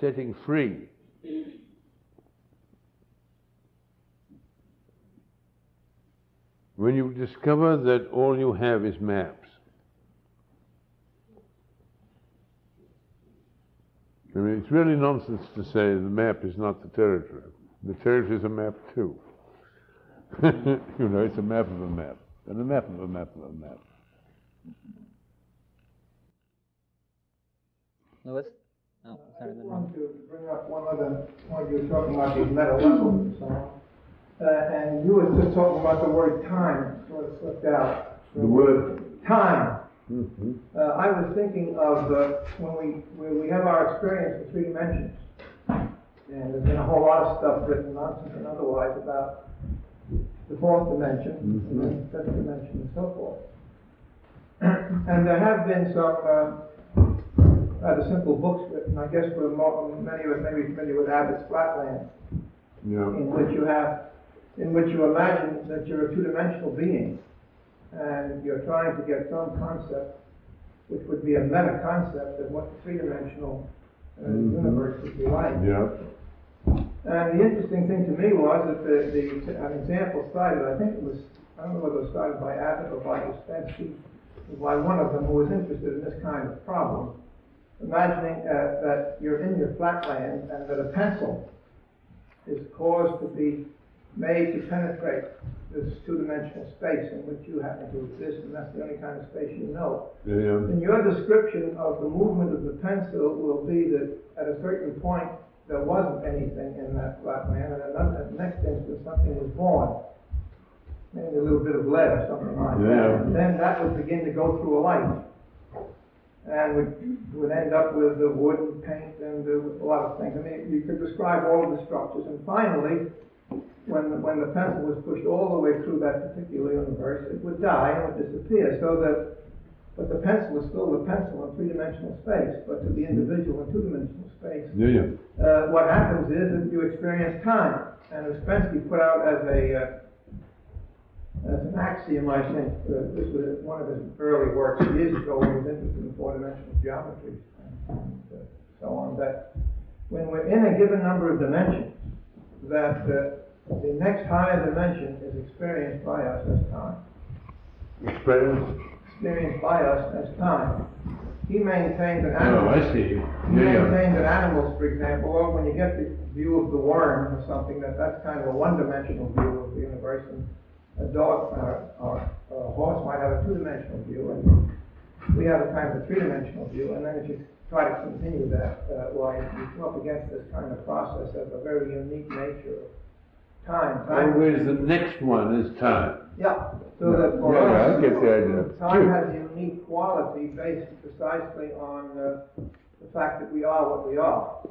Speaker 1: setting free. When you discover that all you have is maps, I mean, it's really nonsense to say the map is not the territory. The territory is a map too. you know, it's a map of a map, and a map of a map of a map.
Speaker 4: Louis? Oh,
Speaker 10: I
Speaker 4: sorry.
Speaker 10: just
Speaker 4: then
Speaker 10: wanted to bring up one other point. You were talking about these meta levels and so on. Uh, and you were just talking about the word time, sort of slipped out.
Speaker 1: The word.
Speaker 10: Time.
Speaker 1: Mm-hmm.
Speaker 10: Uh, I was thinking of uh, when we when we have our experience in three dimensions, and there's been a whole lot of stuff written, nonsense and otherwise, about the fourth dimension, and then fifth dimension, and so forth. and there have been some uh, rather simple books written. I guess for mo- many of us may be familiar with Abbott's Flatland,
Speaker 1: Yeah.
Speaker 10: in which you have, in which you imagine that you're a two-dimensional being, and you're trying to get some concept, which would be a meta concept of what the three-dimensional uh,
Speaker 1: Mhm.
Speaker 10: universe would be like.
Speaker 1: Yeah.
Speaker 10: And the interesting thing to me was that the, the an example cited, I think it was, I don't know whether it was cited by Abbott or by Ouspensky, by one of them who was interested in this kind of problem. Imagining uh, that you're in your flatland and that a pencil is caused to be made to penetrate this two-dimensional space in which you happen to exist, and that's the only kind of space you know.
Speaker 1: Yeah.
Speaker 10: And your description of the movement of the pencil will be that at a certain point there wasn't anything in that flat flatland, and at, another, at the next instant something was born. Maybe a little bit of lead or something like
Speaker 1: Yeah.
Speaker 10: that. And then that would begin to go through a light. And would, would end up with the wood and paint and a lot of things. I mean, you could describe all of the structures. And finally, when the, when the pencil was pushed all the way through that particular universe, it would die and would disappear. So that, but the pencil is still the pencil in three-dimensional space, but to the individual in two-dimensional space,
Speaker 1: Yeah. Yeah.
Speaker 10: uh, what happens is that you experience time. And Ouspensky put out as a uh, as an axiom, I think, uh, this was one of his early works years ago when he was interested in four-dimensional geometry and uh, so on, that when we're in a given number of dimensions, that uh, the next higher dimension is experienced by us as time
Speaker 1: Experience.
Speaker 10: experienced by us as time. He maintained that
Speaker 1: Oh,
Speaker 10: animals,
Speaker 1: I see.
Speaker 10: he
Speaker 1: Yeah. Yeah.
Speaker 10: that animals, for example, or when you get the view of the worm or something, that that's kind of a one-dimensional view of the universe, and a dog or, or a horse might have a two-dimensional view, and we have a kind of a three-dimensional view, and then if you try to continue that, uh, well, you come up against this kind of process of a very unique nature of time. time
Speaker 1: Always the next one is time.
Speaker 10: yeah, so that for
Speaker 1: Yeah, yeah,
Speaker 10: us,
Speaker 1: I get the idea.
Speaker 10: time has a unique quality based precisely on uh, the fact that we are what we are.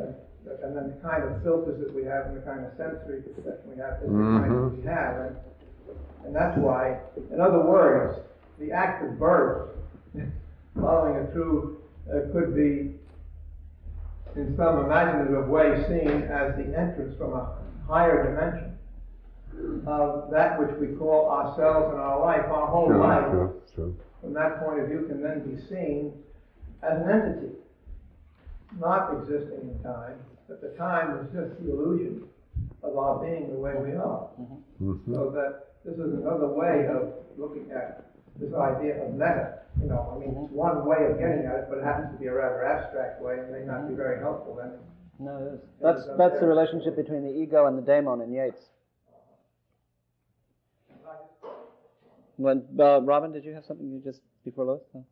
Speaker 10: Uh, and then the kind of filters that we have and the kind of sensory perception we have is the kind that we have. And, and that's why, in other words, the act of birth, following a uh, could be in some imaginative way seen as the entrance from a higher dimension of that which we call ourselves and our life, our whole
Speaker 1: Sure,
Speaker 10: life,
Speaker 1: sure, sure.
Speaker 10: from that point of view, can then be seen as an entity, not existing in time, but the time is just the illusion of our being the way we are.
Speaker 1: Mhm.
Speaker 10: So that this is another way of looking at this idea of meta. You know, I mean, it's mm-hmm. one way of getting at it, but it happens to be a rather abstract way and may not be mm-hmm. very helpful. Then.
Speaker 4: No, it is. That's, that's the relationship between the ego and the daemon in Yeats. When, uh, Robin, did you have something you just before Lois? No?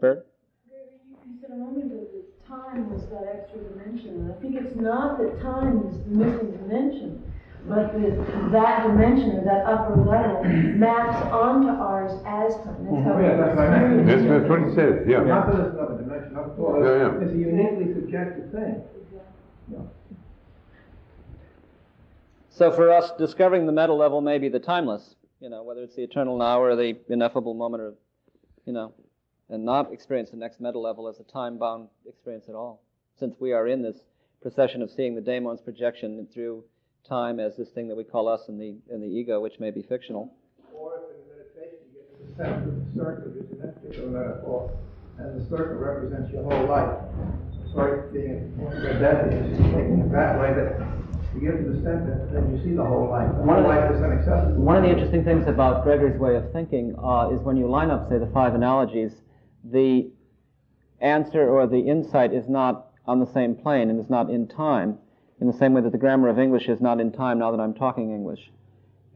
Speaker 4: Bird?
Speaker 6: You said a moment ago that time was that extra dimension, and I think it's not that time is the missing dimension, but that that dimension or that upper level maps onto ours as time. That's how
Speaker 10: Oh, yeah, that's what I meant.
Speaker 1: That's, that's what he says, yeah.
Speaker 10: not that it's another dimension, not at all.
Speaker 1: Yeah, yeah.
Speaker 10: It's a uniquely subjective thing.
Speaker 4: So for us, discovering the meta level may be the timeless, you know, whether it's the eternal now or the ineffable moment or, you know, and not experience the next meta level as a time-bound experience at all. Since we are in this procession of seeing the daemon's projection through time as this thing that we call us and the, and the ego, which may be fictional.
Speaker 10: Or if in meditation you get to the center of the circle, that particular metaphor, and the circle represents your whole life. Right, being a death is taking it that way that you get to the center, then you see the whole life. The
Speaker 4: One
Speaker 10: whole
Speaker 4: of the-
Speaker 10: life is inaccessible.
Speaker 4: One of the interesting things about Gregory's way of thinking uh, is when you line up, say, the five analogies, the answer or the insight is not on the same plane and is not in time, in the same way that the grammar of English is not in time now that I'm talking English.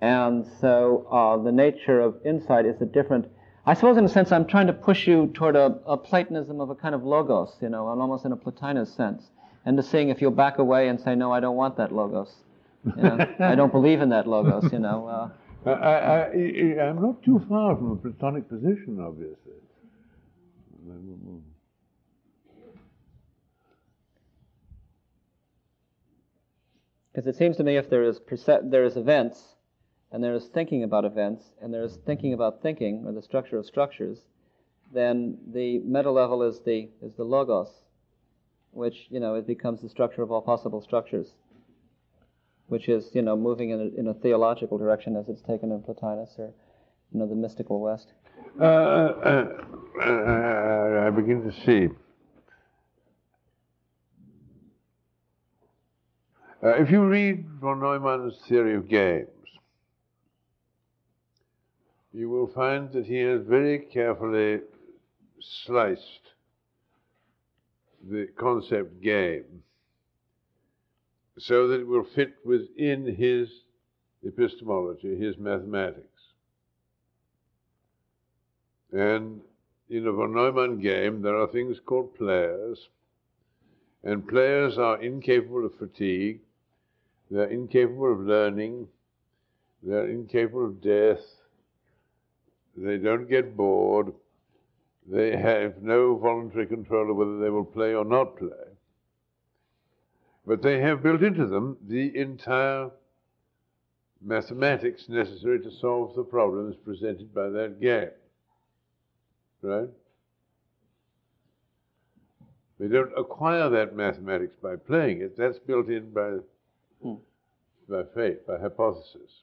Speaker 4: And so uh, the nature of insight is a different. I suppose, in a sense, I'm trying to push you toward a, a Platonism of a kind of logos, you know, almost in a Plotinus sense, and to seeing if you'll back away and say, no, I don't want that logos. You know, I don't believe in that logos, you know. Uh,
Speaker 1: I, I, I, I'm not too far from a Platonic position, obviously.
Speaker 4: Because it seems to me if there is perce- there is events, and there is thinking about events, and there is thinking about thinking, or the structure of structures, then the meta level is the is the logos, which you know it becomes the structure of all possible structures, which is you know moving in a, in a theological direction as it's taken in Plotinus or you know the mystical West.
Speaker 1: Uh, uh, uh, I begin to see. Uh, if you read von Neumann's theory of games, you will find that he has very carefully sliced the concept game so that it will fit within his epistemology, his mathematics. And in a von Neumann game, there are things called players, and players are incapable of fatigue, they're incapable of learning, they're incapable of death, they don't get bored, they have no voluntary control of whether they will play or not play. But they have built into them the entire mathematics necessary to solve the problems presented by that game. Right? They don't acquire that mathematics by playing it. That's built in by,
Speaker 4: Hmm.
Speaker 1: by faith, by hypothesis.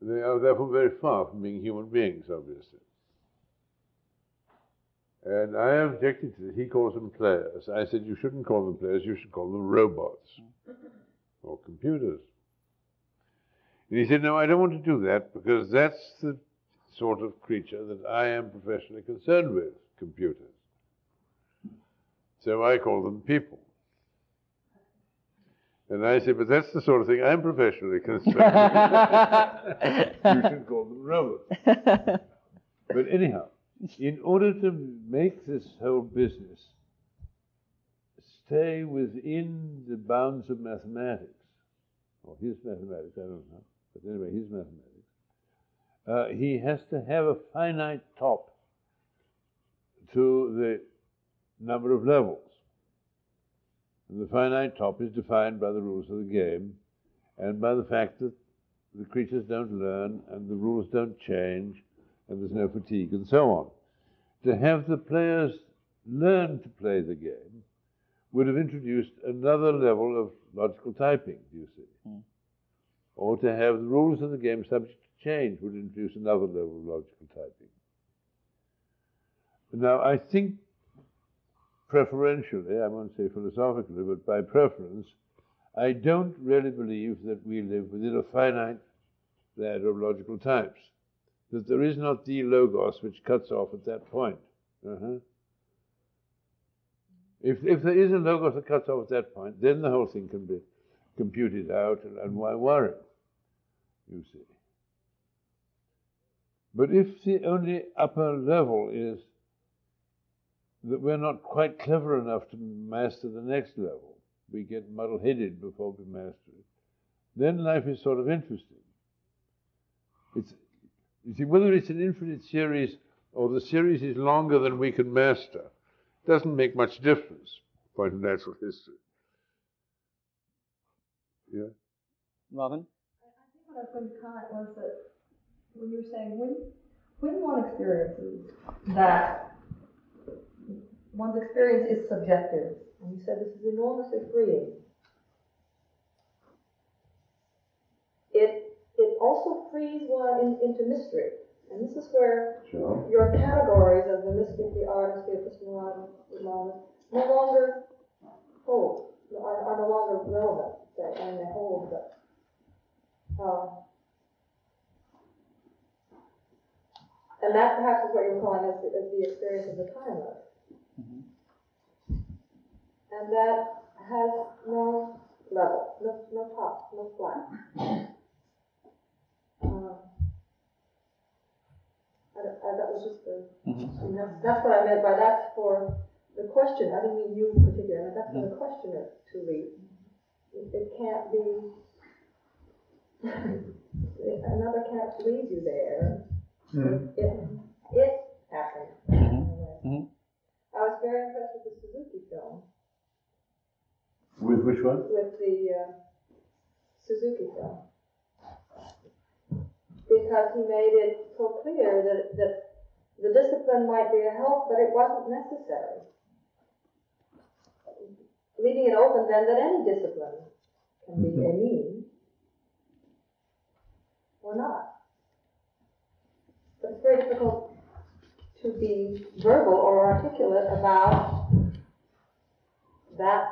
Speaker 1: They are therefore very far from being human beings, obviously. And I objected to it. He calls them players. I said, you shouldn't call them players, you should call them robots or computers. And he said, no, I don't want to do that because that's the sort of creature that I am professionally concerned with, computers. So I call them people. And I said, but that's the sort of thing I'm professionally concerned with. you should call them robots. but anyhow, in order to make this whole business stay within the bounds of mathematics, or his mathematics, I don't know, but anyway, his mathematics, uh, he has to have a finite top to the number of levels. And the finite top is defined by the rules of the game and by the fact that the creatures don't learn and the rules don't change and there's no fatigue and so on. To have the players learn to play the game would have introduced another level of logical typing, do you see?
Speaker 4: Hmm.
Speaker 1: Or to have the rules of the game subject to change would introduce another level of logical typing. Now, I think preferentially, I won't say philosophically, but by preference, I don't really believe that we live within a finite ladder of logical types. That there is not the logos which cuts off at that point. Uh-huh. If, if there is a logos that cuts off at that point, then the whole thing can be computed out, and, and why worry? You see. But if the only upper level is that we're not quite clever enough to master the next level, we get muddle headed before we master it, then life is sort of interesting. It's, you see, whether it's an infinite series or the series is longer than we can master doesn't make much difference, point of natural history. Yeah?
Speaker 4: Robin?
Speaker 11: I think what I was going to comment was that when you were saying when when one experiences that one's experience is subjective, and you said this is enormously freeing. It it also frees one in, into mystery, and this is where
Speaker 12: Sure.
Speaker 11: your categories of the mystic, the artist, the epistemologist, no longer hold, are, are no longer relevant, say, and they hold, but, um, and that perhaps is what you're calling as the, as the experience of the timeless. Mm-hmm. And that has no level, no, no top, no flat. Um, I, I, that was just the, I mean, that's, that's what I meant by that's for the question, I didn't mean you in particular, I meant that's for the mm-hmm. questioner to read. It, it can't be, another can't lead you there. Mm-hmm. It, it happened.
Speaker 4: Mhm.
Speaker 11: I was very impressed with the Suzuki film,
Speaker 1: With which one?
Speaker 11: with the, uh, Suzuki film. Because he made it so clear that, that the discipline might be a help, but it wasn't necessary. Leaving it open then that any discipline can be a means or not. But it's very difficult to be verbal or articulate about that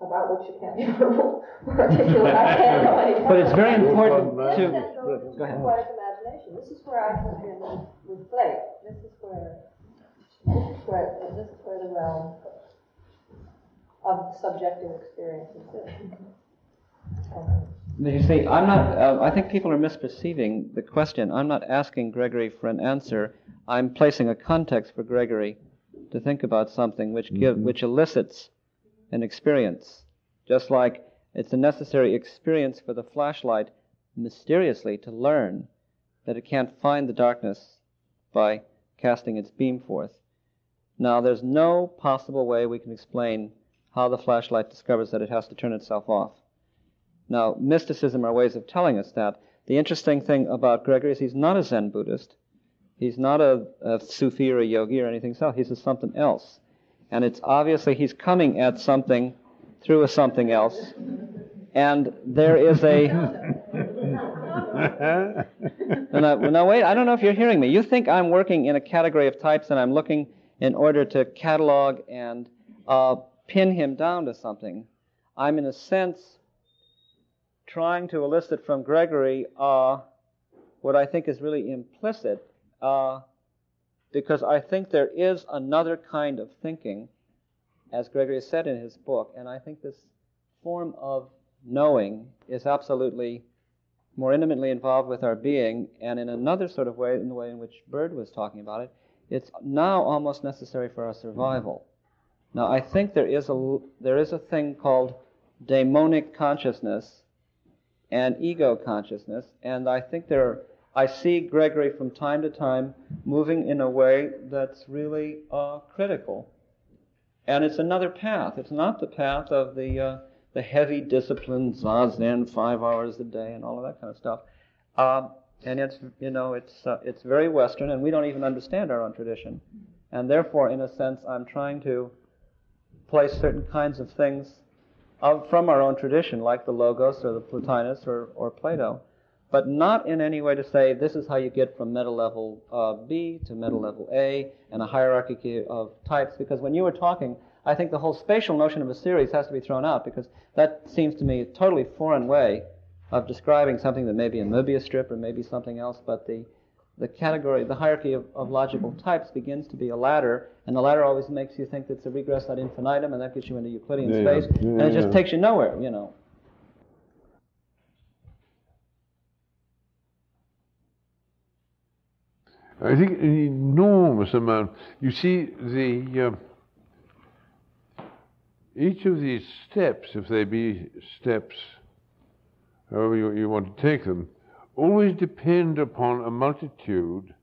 Speaker 11: about which you can't be verbal or articulate. I can't know
Speaker 4: But it's very important to. Go ahead.
Speaker 11: poetic imagination. This is where I come in with, Blake. This is where, this is where, this is where the realm of subjective experiences is.
Speaker 4: You see, I'm not. Uh, I think people are misperceiving the question. I'm not asking Gregory for an answer. I'm placing a context for Gregory to think about something which give, which elicits an experience, just like it's a necessary experience for the flashlight mysteriously to learn that it can't find the darkness by casting its beam forth. Now, there's no possible way we can explain how the flashlight discovers that it has to turn itself off. Now, mysticism are ways of telling us that. The interesting thing about Gregory is he's not a Zen Buddhist. He's not a, a Sufi or a yogi or anything else. He's a something else. And it's obviously he's coming at something through a something else. And there is a. No, no, no, wait, I don't know if you're hearing me. You think I'm working in a category of types and I'm looking in order to catalog and uh, pin him down to something. I'm, in a sense, trying to elicit from Gregory what I think is really implicit, uh, because I think there is another kind of thinking, as Gregory said in his book, and I think this form of knowing is absolutely more intimately involved with our being, and in another sort of way, in the way in which Bird was talking about it, it's now almost necessary for our survival. Now, I think there is a, there is a thing called daemonic consciousness and ego consciousness, and I think there are, I see Gregory from time to time moving in a way that's really uh, critical. And it's another path. It's not the path of the, uh, the heavy discipline, zazen, five hours a day, and all of that kind of stuff. Um, and it's, you know, it's, uh, it's very Western, and we don't even understand our own tradition. And therefore, in a sense, I'm trying to place certain kinds of things of, from our own tradition, like the Logos or the Plotinus or, or Plato, but not in any way to say this is how you get from meta level uh, B to meta level A and a hierarchy of types. Because when you were talking, I think the whole spatial notion of a series has to be thrown out because that seems to me a totally foreign way of describing something that may be a Möbius strip or maybe something else, but the the category, the hierarchy of, of, logical types begins to be a ladder, and the ladder always makes you think it's a regress ad infinitum, and that gets you into Euclidean
Speaker 1: yeah,
Speaker 4: space,
Speaker 1: yeah,
Speaker 4: and it just
Speaker 1: yeah.
Speaker 4: takes you nowhere, you know.
Speaker 1: I think an enormous amount. You see, the uh, each of these steps, if they be steps, however you, you want to take them, always depend upon a multitude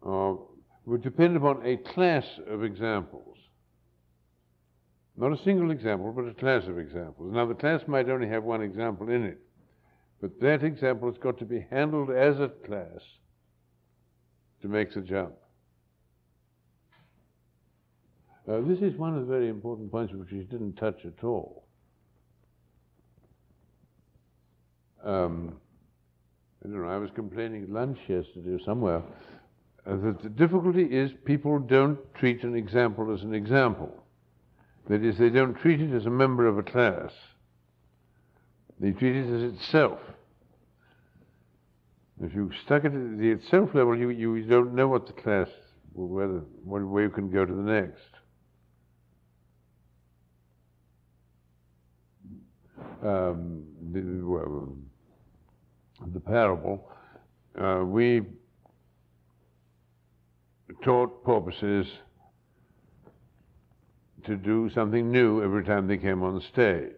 Speaker 1: of, would depend upon a class of examples. Not a single example, but a class of examples. Now, the class might only have one example in it, but that example has got to be handled as a class to make the jump. Uh, this is one of the very important points which he didn't touch at all. Um, I don't know, I was complaining at lunch yesterday somewhere uh, that the difficulty is people don't treat an example as an example. That is, they don't treat it as a member of a class. They treat it as itself. If you stuck it at the itself level, you, you don't know what the class, whether, where you can go to the next. Um, the, parable, uh, we taught porpoises to do something new every time they came on stage.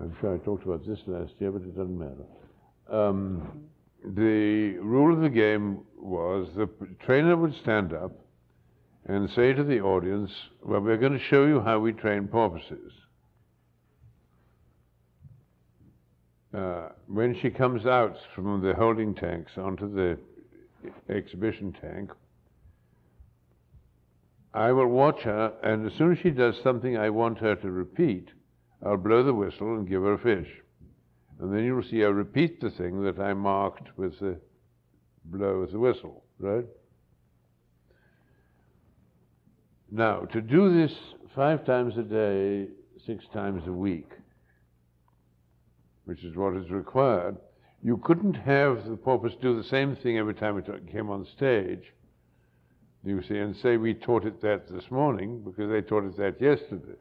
Speaker 1: I'm sure I talked about this last year, but it doesn't matter. Um, the rule of the game was the trainer would stand up and say to the audience, Well, we're going to show you how we train porpoises. Uh, when she comes out from the holding tanks onto the exhibition tank, I will watch her, and as soon as she does something I want her to repeat, I'll blow the whistle and give her a fish. And then you'll see her repeat the thing that I marked with the blow of the whistle, right? Now, to do this five times a day, six times a week, which is what is required, you couldn't have the porpoise do the same thing every time it came on stage, you see, and say we taught it that this morning because they taught it that yesterday.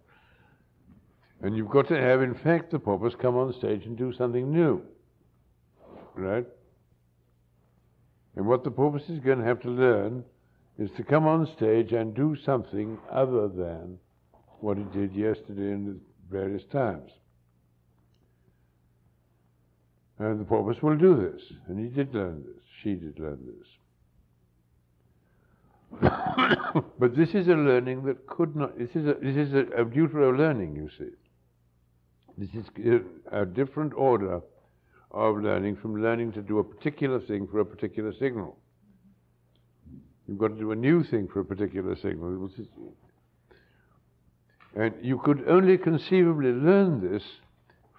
Speaker 1: And you've got to have, in fact, the porpoise come on stage and do something new. Right? And what the porpoise is going to have to learn is to come on stage and do something other than what it did yesterday and various times. And the porpoise will do this. And he did learn this. She did learn this. but this is a learning that could not, this is a, this is a, a deutero learning, you see. This is uh, a different order of learning from learning to do a particular thing for a particular signal. You've got to do a new thing for a particular signal. And you could only conceivably learn this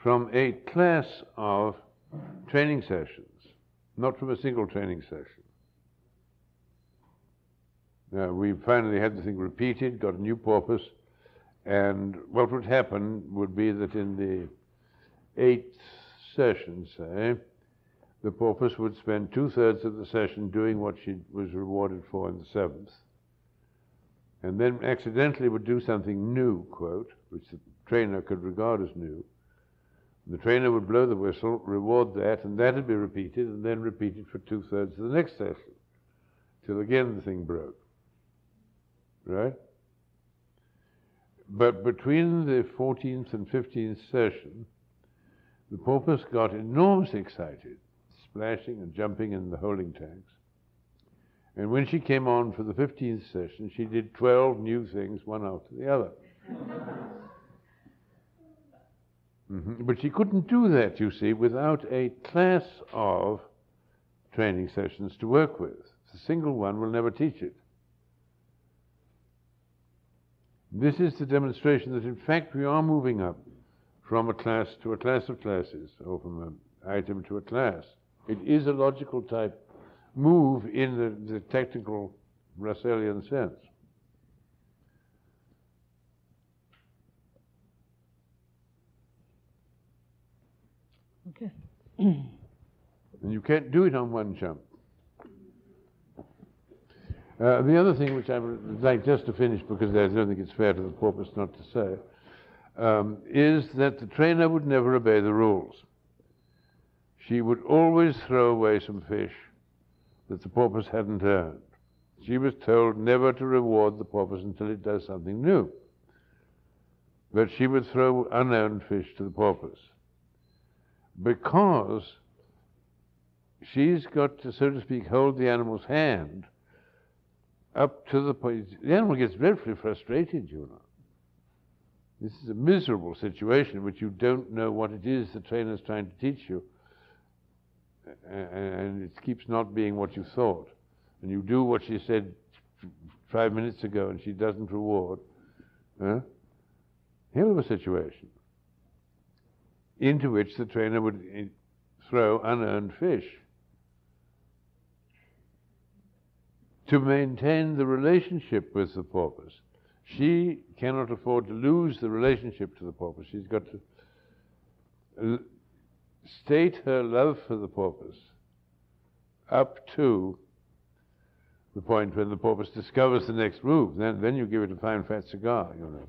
Speaker 1: from a class of training sessions, not from a single training session. Now, we finally had the thing repeated, got a new porpoise, and what would happen would be that in the eighth session, say, the porpoise would spend two thirds of the session doing what she was rewarded for in the seventh. and then accidentally would do something new, quote, which the trainer could regard as new. The trainer would blow the whistle, reward that, and that would be repeated, and then repeated for two thirds of the next session, till again the thing broke. Right? But between the 14th and 15th session, the porpoise got enormously excited, splashing and jumping in the holding tanks. And when she came on for the 15th session, she did 12 new things, one after the other. Mm-hmm. But she couldn't do that, you see, without a class of training sessions to work with. A single one will never teach it. This is the demonstration that, in fact, we are moving up from a class to a class of classes, or from an item to a class. It is a logical type move in the, the technical Russellian sense. and you can't do it on one jump. Uh, the other thing which I would like just to finish, because I don't think it's fair to the porpoise not to say, um, is that the trainer would never obey the rules. She would always throw away some fish that the porpoise hadn't earned. She was told never to reward the porpoise until it does something new. But she would throw unearned fish to the porpoise because she's got to, so to speak, hold the animal's hand up to the point. The animal gets dreadfully frustrated, you know. This is a miserable situation in which you don't know what it is the trainer is trying to teach you and it keeps not being what you thought. And you do what she said five minutes ago and she doesn't reward. Huh? Hell of a situation into which the trainer would eh, throw unearned fish. To maintain the relationship with the porpoise, she cannot afford to lose the relationship to the porpoise. She's got to state her love for the porpoise up to the point when the porpoise discovers the next move. Then, then you give it a fine fat cigar, you know.